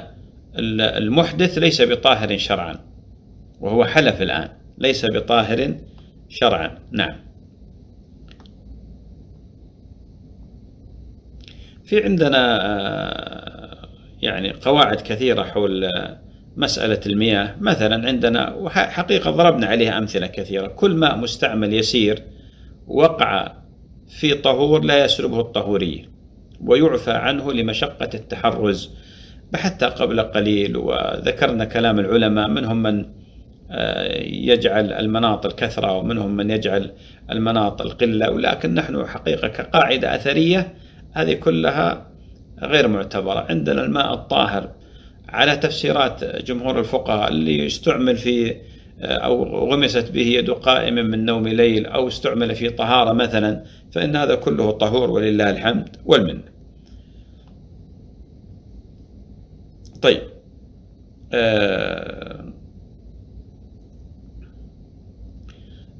A: المحدث ليس بطاهر شرعا وهو حلف الآن ليس بطاهر شرعا. نعم. في عندنا آه، يعني قواعد كثيرة حول مسألة المياه. مثلا عندنا وحقيقة ضربنا عليها أمثلة كثيرة. كل ماء مستعمل يسير وقع في طهور لا يسلبه الطهورية ويعفى عنه لمشقة التحرز. بحثت قبل قليل وذكرنا كلام العلماء منهم من آه، يجعل المناط الكثرة ومنهم من يجعل المناط القلة. ولكن نحن حقيقة كقاعدة أثرية هذه كلها غير معتبرة. عندنا الماء الطاهر على تفسيرات جمهور الفقهاء اللي يستعمل في أو غمست به يد قائم من نوم ليل أو استعمل في طهارة مثلا فإن هذا كله طهور ولله الحمد والمن طيب آه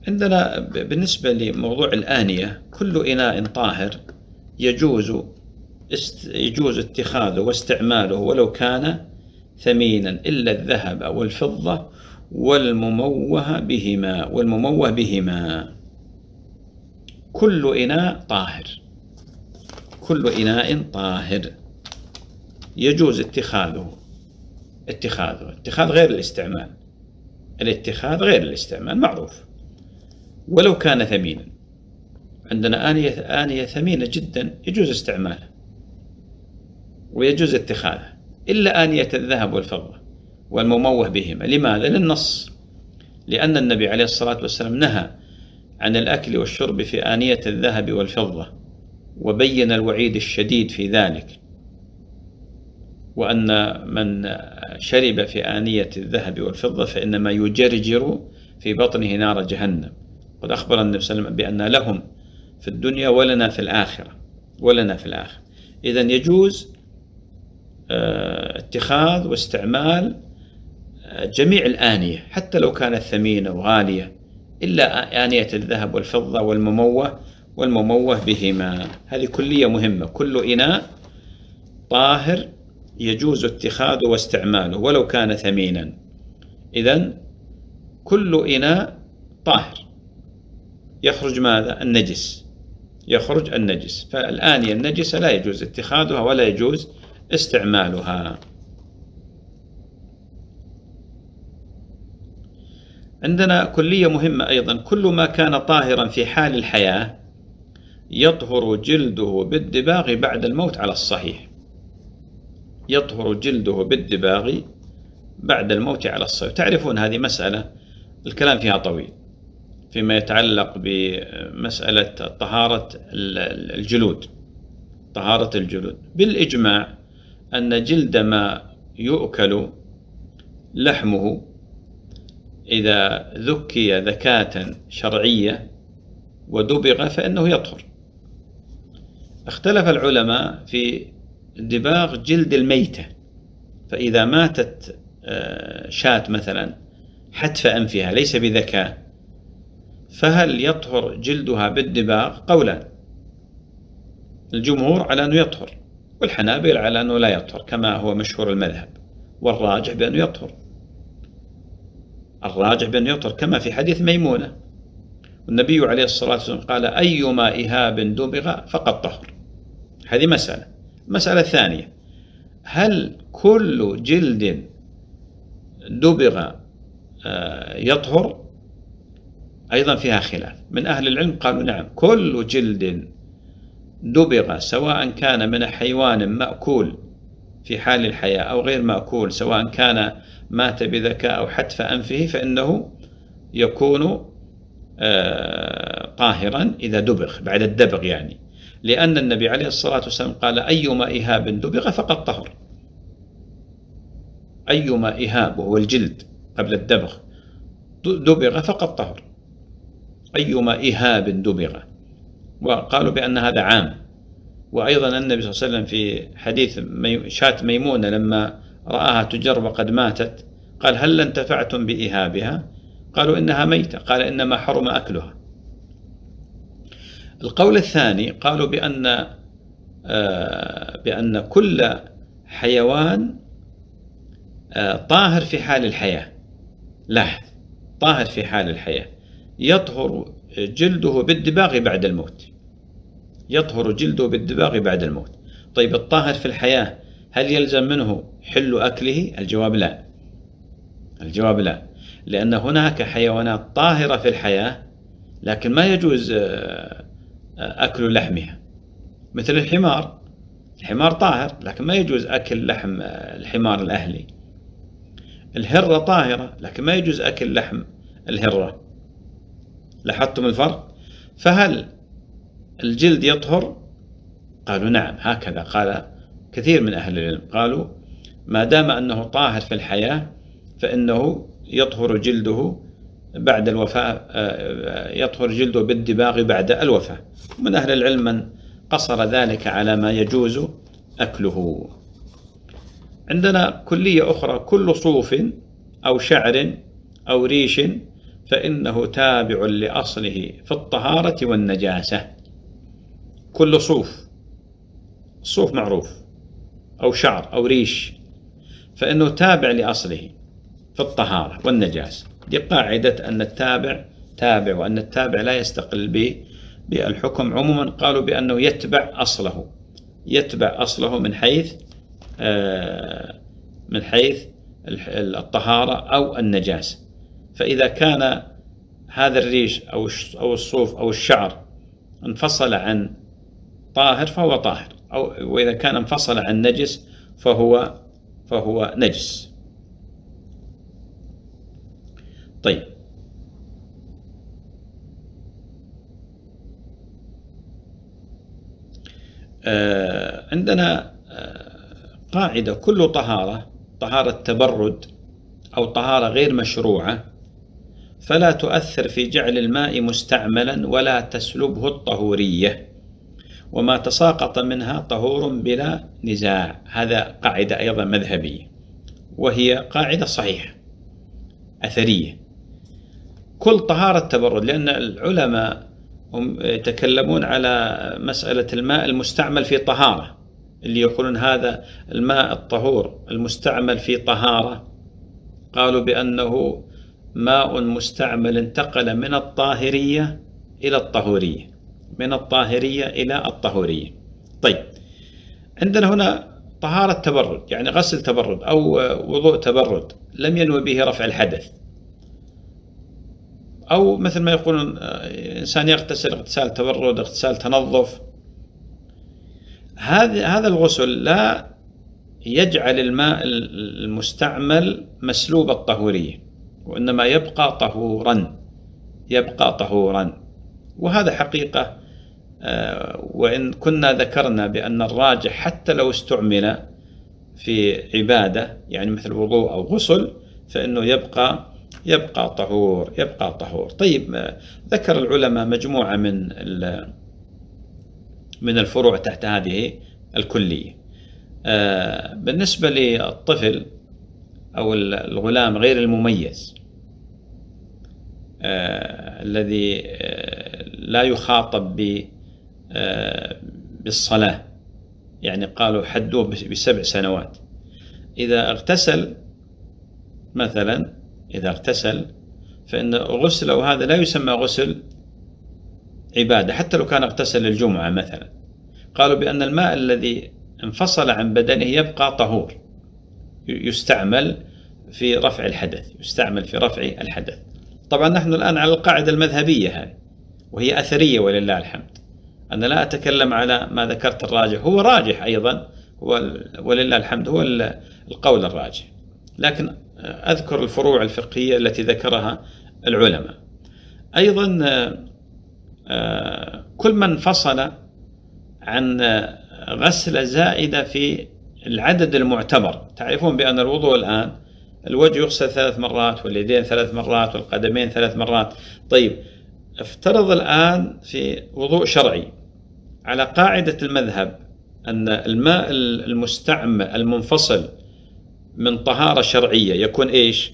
A: عندنا بالنسبة لموضوع الآنية كل إناء طاهر يجوز يجوز اتخاذه واستعماله ولو كان ثمينا إلا الذهب والفضة والمموه بهما والمموه بهما. كل إناء طاهر. كل إناء طاهر. يجوز اتخاذه. اتخاذه. اتخاذ غير الاستعمال. الاتخاذ غير الاستعمال معروف. ولو كان ثمينا. عندنا آنية آنية ثمينة جدا. يجوز استعمالها ويجوز اتخاذها إلا آنية الذهب والفضة والمموه بهما. لماذا؟ للنص. لأن النبي عليه الصلاة والسلام نهى عن الأكل والشرب في آنية الذهب والفضة وبين الوعيد الشديد في ذلك وأن من شرب في آنية الذهب والفضة فإنما يجرجر في بطنه نار جهنم. قد أخبر النبي صلى الله عليه وسلم بأن لهم في الدنيا ولنا في الآخرة ولنا في الآخرة. إذا يجوز اتخاذ واستعمال آه، جميع الآنية حتى لو كانت ثمينة وغالية إلا آنية الذهب والفضة والمموه والمموه بهما. هذه كلية مهمة. كل إناء طاهر يجوز اتخاذه واستعماله ولو كان ثمينا. إذا كل إناء طاهر. يخرج ماذا؟ النجس. يخرج النجس. فالآنية النجسة لا يجوز اتخاذها ولا يجوز استعمالها. عندنا كلية مهمة أيضا. كل ما كان طاهرا في حال الحياة يطهر جلده بالدباغ بعد الموت على الصحيح. يطهر جلده بالدباغ بعد الموت على الصحيح. تعرفون هذه مسألة؟ الكلام فيها طويل. فيما يتعلق بمسألة طهارة الجلود. طهارة الجلود. بالإجماع أن جلد ما يؤكل لحمه إذا ذكي ذكاة شرعية ودبغ فإنه يطهر. اختلف العلماء في دباغ جلد الميتة فإذا ماتت آه، شاة مثلا حتف أنفها ليس بذكاء فهل يطهر جلدها بالدباغ؟ قولان الجمهور على أنه يطهر. والحنابل على أنه لا يطهر كما هو مشهور المذهب والراجح بأنه يطهر. الراجح بأنه يطهر كما في حديث ميمونة. والنبي عليه الصلاة والسلام قال أيما إهاب دبغ فقد طهر. هذه مسألة. المسألة الثانية هل كل جلد دبغ آه، يطهر؟ أيضا فيها خلاف. من أهل العلم قالوا نعم كل جلد دبغ سواء كان من حيوان مأكول في حال الحياة أو غير مأكول سواء كان مات بذكاء أو حتف أنفه فإنه يكون آه، طاهرا إذا دبغ بعد الدبغ يعني. لأن النبي عليه الصلاة والسلام قال أيما إهاب دبغ فقد طهر. أيما إهاب وهو الجلد قبل الدبغ دبغ فقد طهر. أيما إهاب دبغ. وقالوا بأن هذا عام. وأيضا النبي صلى الله عليه وسلم في حديث شاة ميمونة لما رآها تجر وقد ماتت قال هل انتفعتم بإهابها قالوا إنها ميتة. قال إنما حرم أكلها. القول الثاني قالوا بأن آه، بأن كل حيوان آه، طاهر في حال الحياة. لاحظ طاهر في حال الحياة. يطهر جلده بالدباغ بعد الموت. يطهر جلده بالدباغ بعد الموت. طيب الطاهر في الحياة هل يلزم منه حل أكله؟ الجواب لا. الجواب لا. لأن هناك حيوانات طاهرة في الحياة لكن ما يجوز آه، أكل لحمها. مثل الحمار. الحمار طاهر لكن ما يجوز أكل لحم آه، الحمار الأهلي. الهرة طاهرة لكن ما يجوز أكل لحم الهرة. لاحظتم الفرق؟ فهل الجلد يطهر؟ قالوا نعم هكذا. قال كثير من أهل العلم قالوا ما دام أنه طاهر في الحياة فإنه يطهر جلده بعد الوفاة آه، يطهر جلده بالدباغ بعد الوفاة. من أهل العلم من قصر ذلك على ما يجوز أكله. عندنا كلية أخرى كل صوف أو شعر أو ريش فإنه تابع لأصله في الطهارة والنجاسة. كل صوف. الصوف معروف. أو شعر أو ريش. فإنه تابع لأصله في الطهارة والنجاسة دي قاعدة أن التابع تابع وأن التابع لا يستقل بالحكم. عموما قالوا بأنه يتبع أصله. يتبع أصله من حيث آه، من حيث الطهارة أو النجاسة فإذا كان هذا الريش أو الصوف أو الشعر انفصل عن طاهر فهو طاهر. أو وإذا كان انفصل عن نجس فهو فهو نجس. طيب. آه عندنا آه قاعدة كل طهارة طهارة تبرد أو طهارة غير مشروعة فلا تؤثر في جعل الماء مستعملا ولا تسلبه الطهورية. وما تساقط منها طهور بلا نزاع. هذا قاعدة أيضا مذهبية وهي قاعدة صحيحة أثرية. كل طهارة تبرد لأن العلماء هم يتكلمون على مسألة الماء المستعمل في طهارة اللي يقولون هذا الماء الطهور المستعمل في طهارة. قالوا بأنه ماء مستعمل انتقل من الطاهرية إلى الطهورية. من الطاهرية إلى الطهورية. طيب عندنا هنا طهارة تبرد يعني غسل تبرد أو وضوء تبرد لم ينوي به رفع الحدث. أو مثل ما يقولون إنسان يغتسل اغتسال تبرد اغتسال تنظف. هذا هذا الغسل لا يجعل الماء المستعمل مسلوب الطهورية وإنما يبقى طهورا يبقى طهورا. وهذا حقيقة وإن كنا ذكرنا بأن الراجح حتى لو استعمل في عبادة يعني مثل وضوء أو غسل فإنه يبقى يبقى طهور يبقى طهور. طيب آه، ذكر العلماء مجموعة من من الفروع تحت هذه الكلية. آه، بالنسبة للطفل أو الغلام غير المميز الذي لا يخاطب بالصلاة. يعني قالوا حدوه بسبع سنوات. إذا اغتسل مثلا إذا اغتسل فإن غسله هذا لا يسمى غسل عبادة حتى لو كان اغتسل الجمعة مثلا. قالوا بأن الماء الذي انفصل عن بدنه يبقى طهور. يستعمل في رفع الحدث يستعمل في رفع الحدث. طبعا نحن الآن على القاعدة المذهبية هذه وهي أثرية ولله الحمد. أنا لا أتكلم على ما ذكرت الراجح. هو راجح أيضا. ولله الحمد. هو القول الراجح. لكن أذكر الفروع الفقهية التي ذكرها العلماء. أيضا آه، كل من فصل عن غسلة زائدة في العدد المعتبر. تعرفون بأن الوضوء الآن الوجه يغسل ثلاث مرات واليدين ثلاث مرات والقدمين ثلاث مرات. طيب افترض الآن في وضوء شرعي. على قاعدة المذهب أن الماء المستعمل المنفصل من طهارة شرعية يكون إيش؟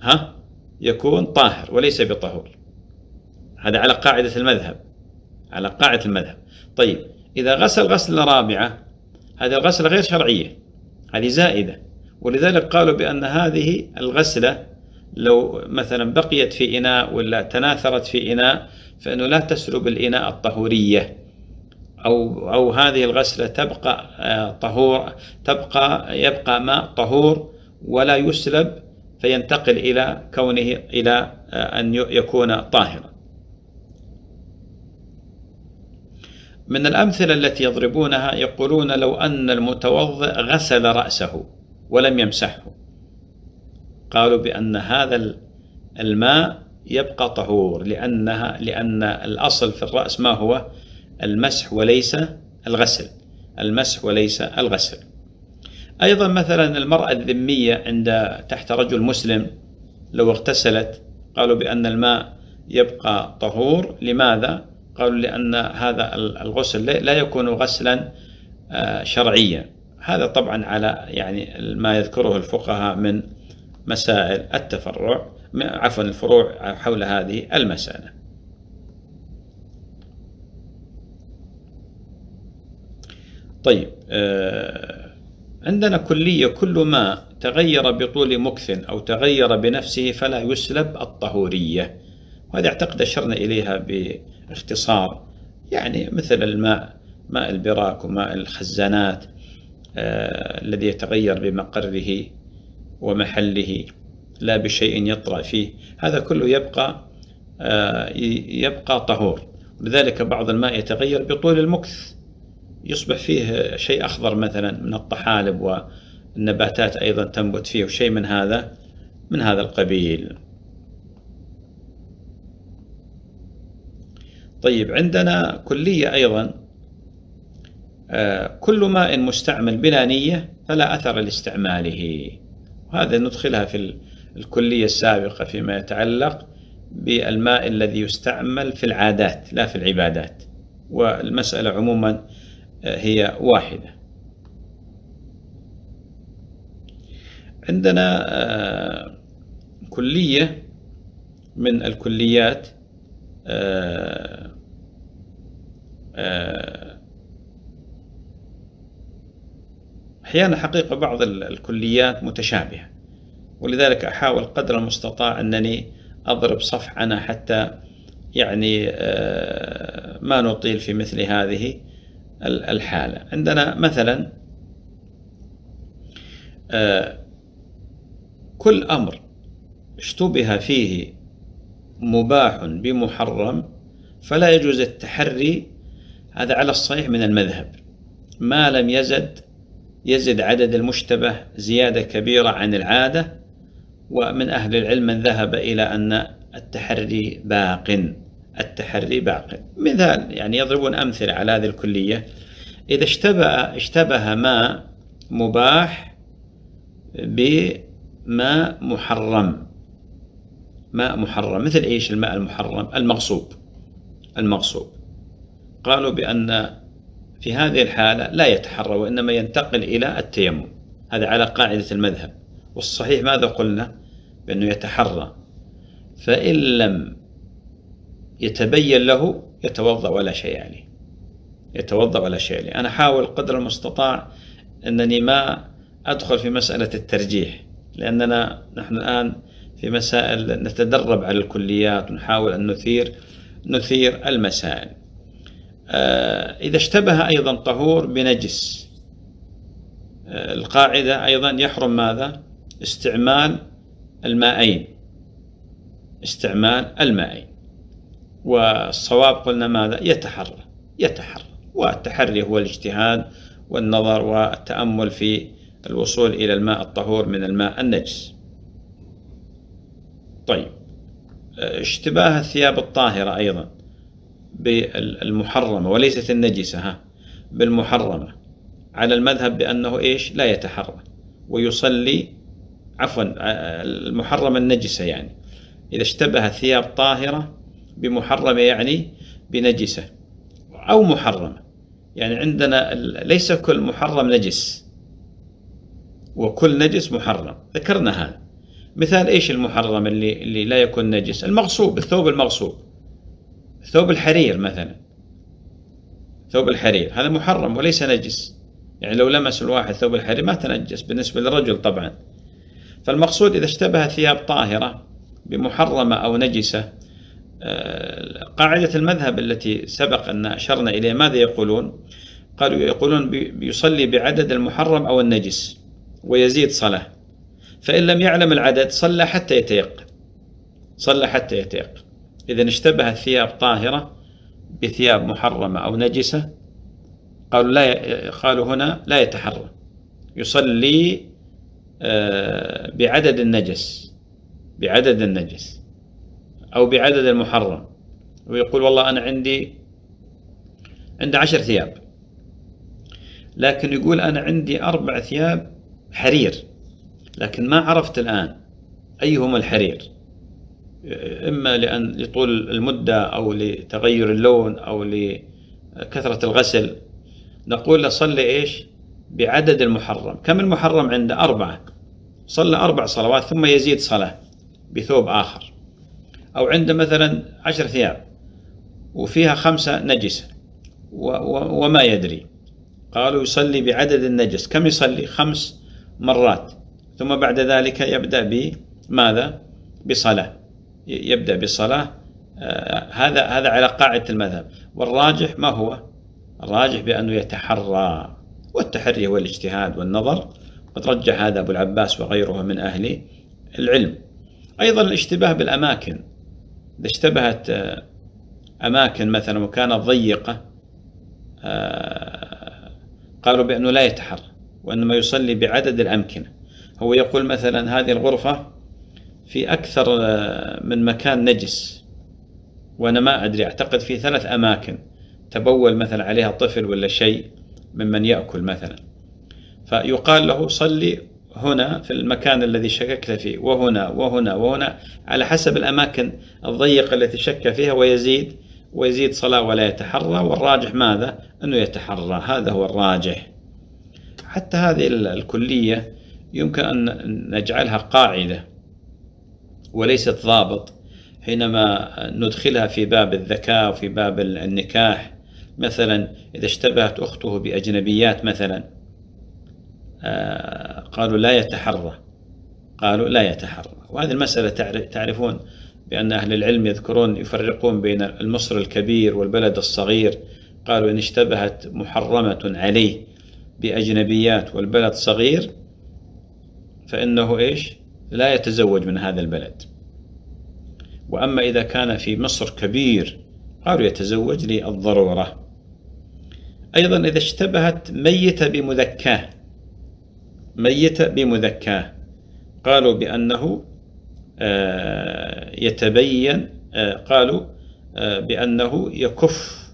A: ها؟ يكون طاهر وليس بطهور. هذا على قاعدة المذهب. على قاعدة المذهب. طيب إذا غسل غسلة رابعة هذه الغسلة غير شرعية. هذه زائدة. ولذلك قالوا بأن هذه الغسلة لو مثلا بقيت في إناء ولا تناثرت في إناء فإنه لا تسلب الإناء الطهورية. أو أو هذه الغسلة تبقى آه، طهور تبقى يبقى ماء طهور ولا يسلب فينتقل إلى كونه إلى آه، أن يكون طاهرا. من الأمثلة التي يضربونها يقولون لو أن المتوضئ غسل رأسه ولم يمسحه. قالوا بأن هذا الماء يبقى طهور لأنها لأن الأصل في الرأس ما هو؟ المسح وليس الغسل. المسح وليس الغسل. أيضا مثلا المرأة الذمية عند تحت رجل مسلم لو اغتسلت قالوا بأن الماء يبقى طهور. لماذا؟ قالوا لأن هذا الغسل لا يكون غسلا آه، شرعيا. هذا طبعا على يعني ما يذكره الفقهاء من مسائل التفرع عفوا الفروع حول هذه المسألة. طيب آه، عندنا كلية كل ما تغير بطول مكث أو تغير بنفسه فلا يسلب الطهورية. وهذه أعتقد أشرنا إليها باختصار. يعني مثل الماء ماء البراك وماء الخزانات آه الذي يتغير بمقره ومحله. لا بشيء يطرأ فيه. هذا كله يبقى آه يبقى طهور. ولذلك بعض الماء يتغير بطول المكث. يصبح فيه شيء أخضر مثلا من الطحالب والنباتات أيضا تنبت فيه وشيء من هذا من هذا القبيل. طيب عندنا كلية أيضا آه، كل ماء مستعمل بلا نية فلا أثر لاستعماله. وهذا ندخلها في الكلية السابقة فيما يتعلق بالماء الذي يستعمل في العادات لا في العبادات. والمسألة عموما هي واحدة. عندنا آه، كلية من الكليات أحيانا حقيقة بعض الكليات متشابهة ولذلك أحاول قدر المستطاع أنني أضرب صف عنها حتى يعني آه، ما نطيل في مثل هذه. الحالة. عندنا مثلا آه، كل أمر اشتبه فيه مباح بمحرم فلا يجوز التحري. هذا على الصحيح من المذهب. ما لم يزد يزد عدد المشتبه زيادة كبيرة عن العادة ومن أهل العلم من ذهب إلى أن التحري باق. التحري باق. مثال يعني يضربون أمثلة على هذه الكلية. إذا اشتبه اشتبه ماء مباح بماء محرم. ماء محرم مثل إيش؟ الماء المحرم المغصوب. المغصوب. قالوا بأن في هذه الحالة لا يتحرى وإنما ينتقل إلى التيمم. هذا على قاعدة المذهب. والصحيح ماذا قلنا؟ بأنه يتحرى. فإن لم يتبين له يتوضأ ولا شيء عليه. يتوضأ ولا شيء عليه. أنا أحاول قدر المستطاع أنني ما أدخل في مسألة الترجيح لأننا نحن الآن في مسائل نتدرب على الكليات ونحاول أن نثير نثير المسائل. آه، إذا اشتبه أيضا طهور بنجس. آه، القاعدة أيضا يحرم ماذا؟ استعمال المائين. استعمال المائين. والصواب قلنا ماذا؟ يتحرى يتحرى والتحري هو الاجتهاد والنظر والتأمل في الوصول إلى الماء الطهور من الماء النجس. طيب اشتباه الثياب الطاهرة أيضا بالمحرمة وليست النجسة ها بالمحرمة على المذهب بأنه إيش؟ لا يتحرى ويصلي عفوا المحرمة النجسة يعني. إذا اشتبه ثياب طاهرة بمحرمة يعني بنجسة أو محرمة. يعني عندنا ليس كل محرم نجس. وكل نجس محرم. ذكرنا هذا. مثال إيش المحرم اللي اللي لا يكون نجس؟ المغصوب الثوب المغصوب. ثوب الحرير مثلا. ثوب الحرير. هذا محرم وليس نجس. يعني لو لمس الواحد ثوب الحرير ما تنجس بالنسبة للرجل طبعا. فالمقصود إذا اشتبه ثياب طاهرة بمحرمة أو نجسة قاعدة المذهب التي سبق أن أشرنا إليه ماذا يقولون؟ قالوا يقولون بيصلي بعدد المحرم أو النجس ويزيد صلاة. فإن لم يعلم العدد صلى حتى يتيقن. صلى حتى يتيقن. إذا اشتبه الثياب طاهرة بثياب محرمة أو نجسة قالوا لا قالوا هنا لا يتحرى يصلي آه، بعدد النجس. بعدد النجس. أو بعدد المحرم. ويقول والله أنا عندي عندي عشر ثياب. لكن يقول أنا عندي أربع ثياب حرير. لكن ما عرفت الآن أيهما الحرير. إما لأن لطول المدة أو لتغير اللون أو لكثرة الغسل. نقول له صلي إيش؟ بعدد المحرم. كم المحرم عنده؟ أربعة. صلى أربع صلوات ثم يزيد صلاة بثوب آخر. أو عنده مثلا عشر ثياب وفيها خمسة نجسة وما يدري. قالوا يصلي بعدد النجس. كم يصلي؟ خمس مرات. ثم بعد ذلك يبدأ بماذا بصلاة. يبدأ بالصلاة آه، هذا هذا على قاعدة المذهب. والراجح ما هو؟ الراجح بأنه يتحرى. والتحري هو الاجتهاد والنظر. قد رجح هذا أبو العباس وغيره من أهل العلم. أيضا الاشتباه بالأماكن. إذا اشتبهت آه، أماكن مثلا وكانت ضيقة آه، قالوا بأنه لا يتحرى وإنما يصلي بعدد الأمكنة. هو يقول مثلا هذه الغرفة في أكثر آه، من مكان نجس وأنا ما أدري أعتقد في ثلاث أماكن تبول مثلا عليها طفل ولا شيء ممن يأكل مثلا. فيقال له صلي هنا في المكان الذي شككت فيه وهنا وهنا وهنا على حسب الأماكن الضيقة التي شك فيها ويزيد ويزيد صلاة ولا يتحرى والراجح ماذا؟ أنه يتحرى هذا هو الراجح حتى هذه الكلية يمكن أن نجعلها قاعدة وليست ضابط حينما ندخلها في باب الذكاء وفي باب النكاح مثلا إذا اشتبهت أخته بأجنبيات مثلا قالوا لا يتحرى. قالوا لا يتحرى. وهذه المسألة تعرفون بأن أهل العلم يذكرون يفرقون بين المصر الكبير والبلد الصغير. قالوا إن اشتبهت محرمة عليه بأجنبيات والبلد صغير فإنه إيش؟ لا يتزوج من هذا البلد. وأما إذا كان في مصر كبير قالوا يتزوج للضرورة. أيضا إذا اشتبهت ميتة بمذكاة. ميتة بمذكاه. قالوا بأنه آه، يتبين آه، قالوا آه، بأنه يكف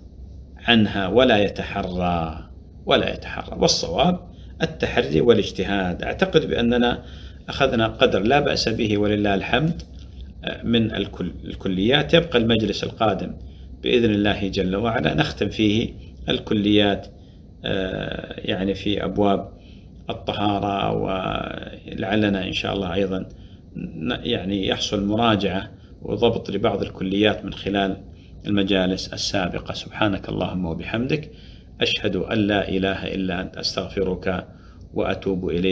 A: عنها ولا يتحرى ولا يتحرى. والصواب التحري والاجتهاد. أعتقد بأننا أخذنا قدر لا بأس به ولله الحمد من الكليات. يبقى المجلس القادم بإذن الله جل وعلا. نختم فيه الكليات يعني في أبواب الطهارة ولعلنا إن شاء الله أيضا يعني يحصل مراجعة وضبط لبعض الكليات من خلال المجالس السابقة. سبحانك اللهم وبحمدك أشهد أن لا إله إلا أنت أستغفرك وأتوب إليك.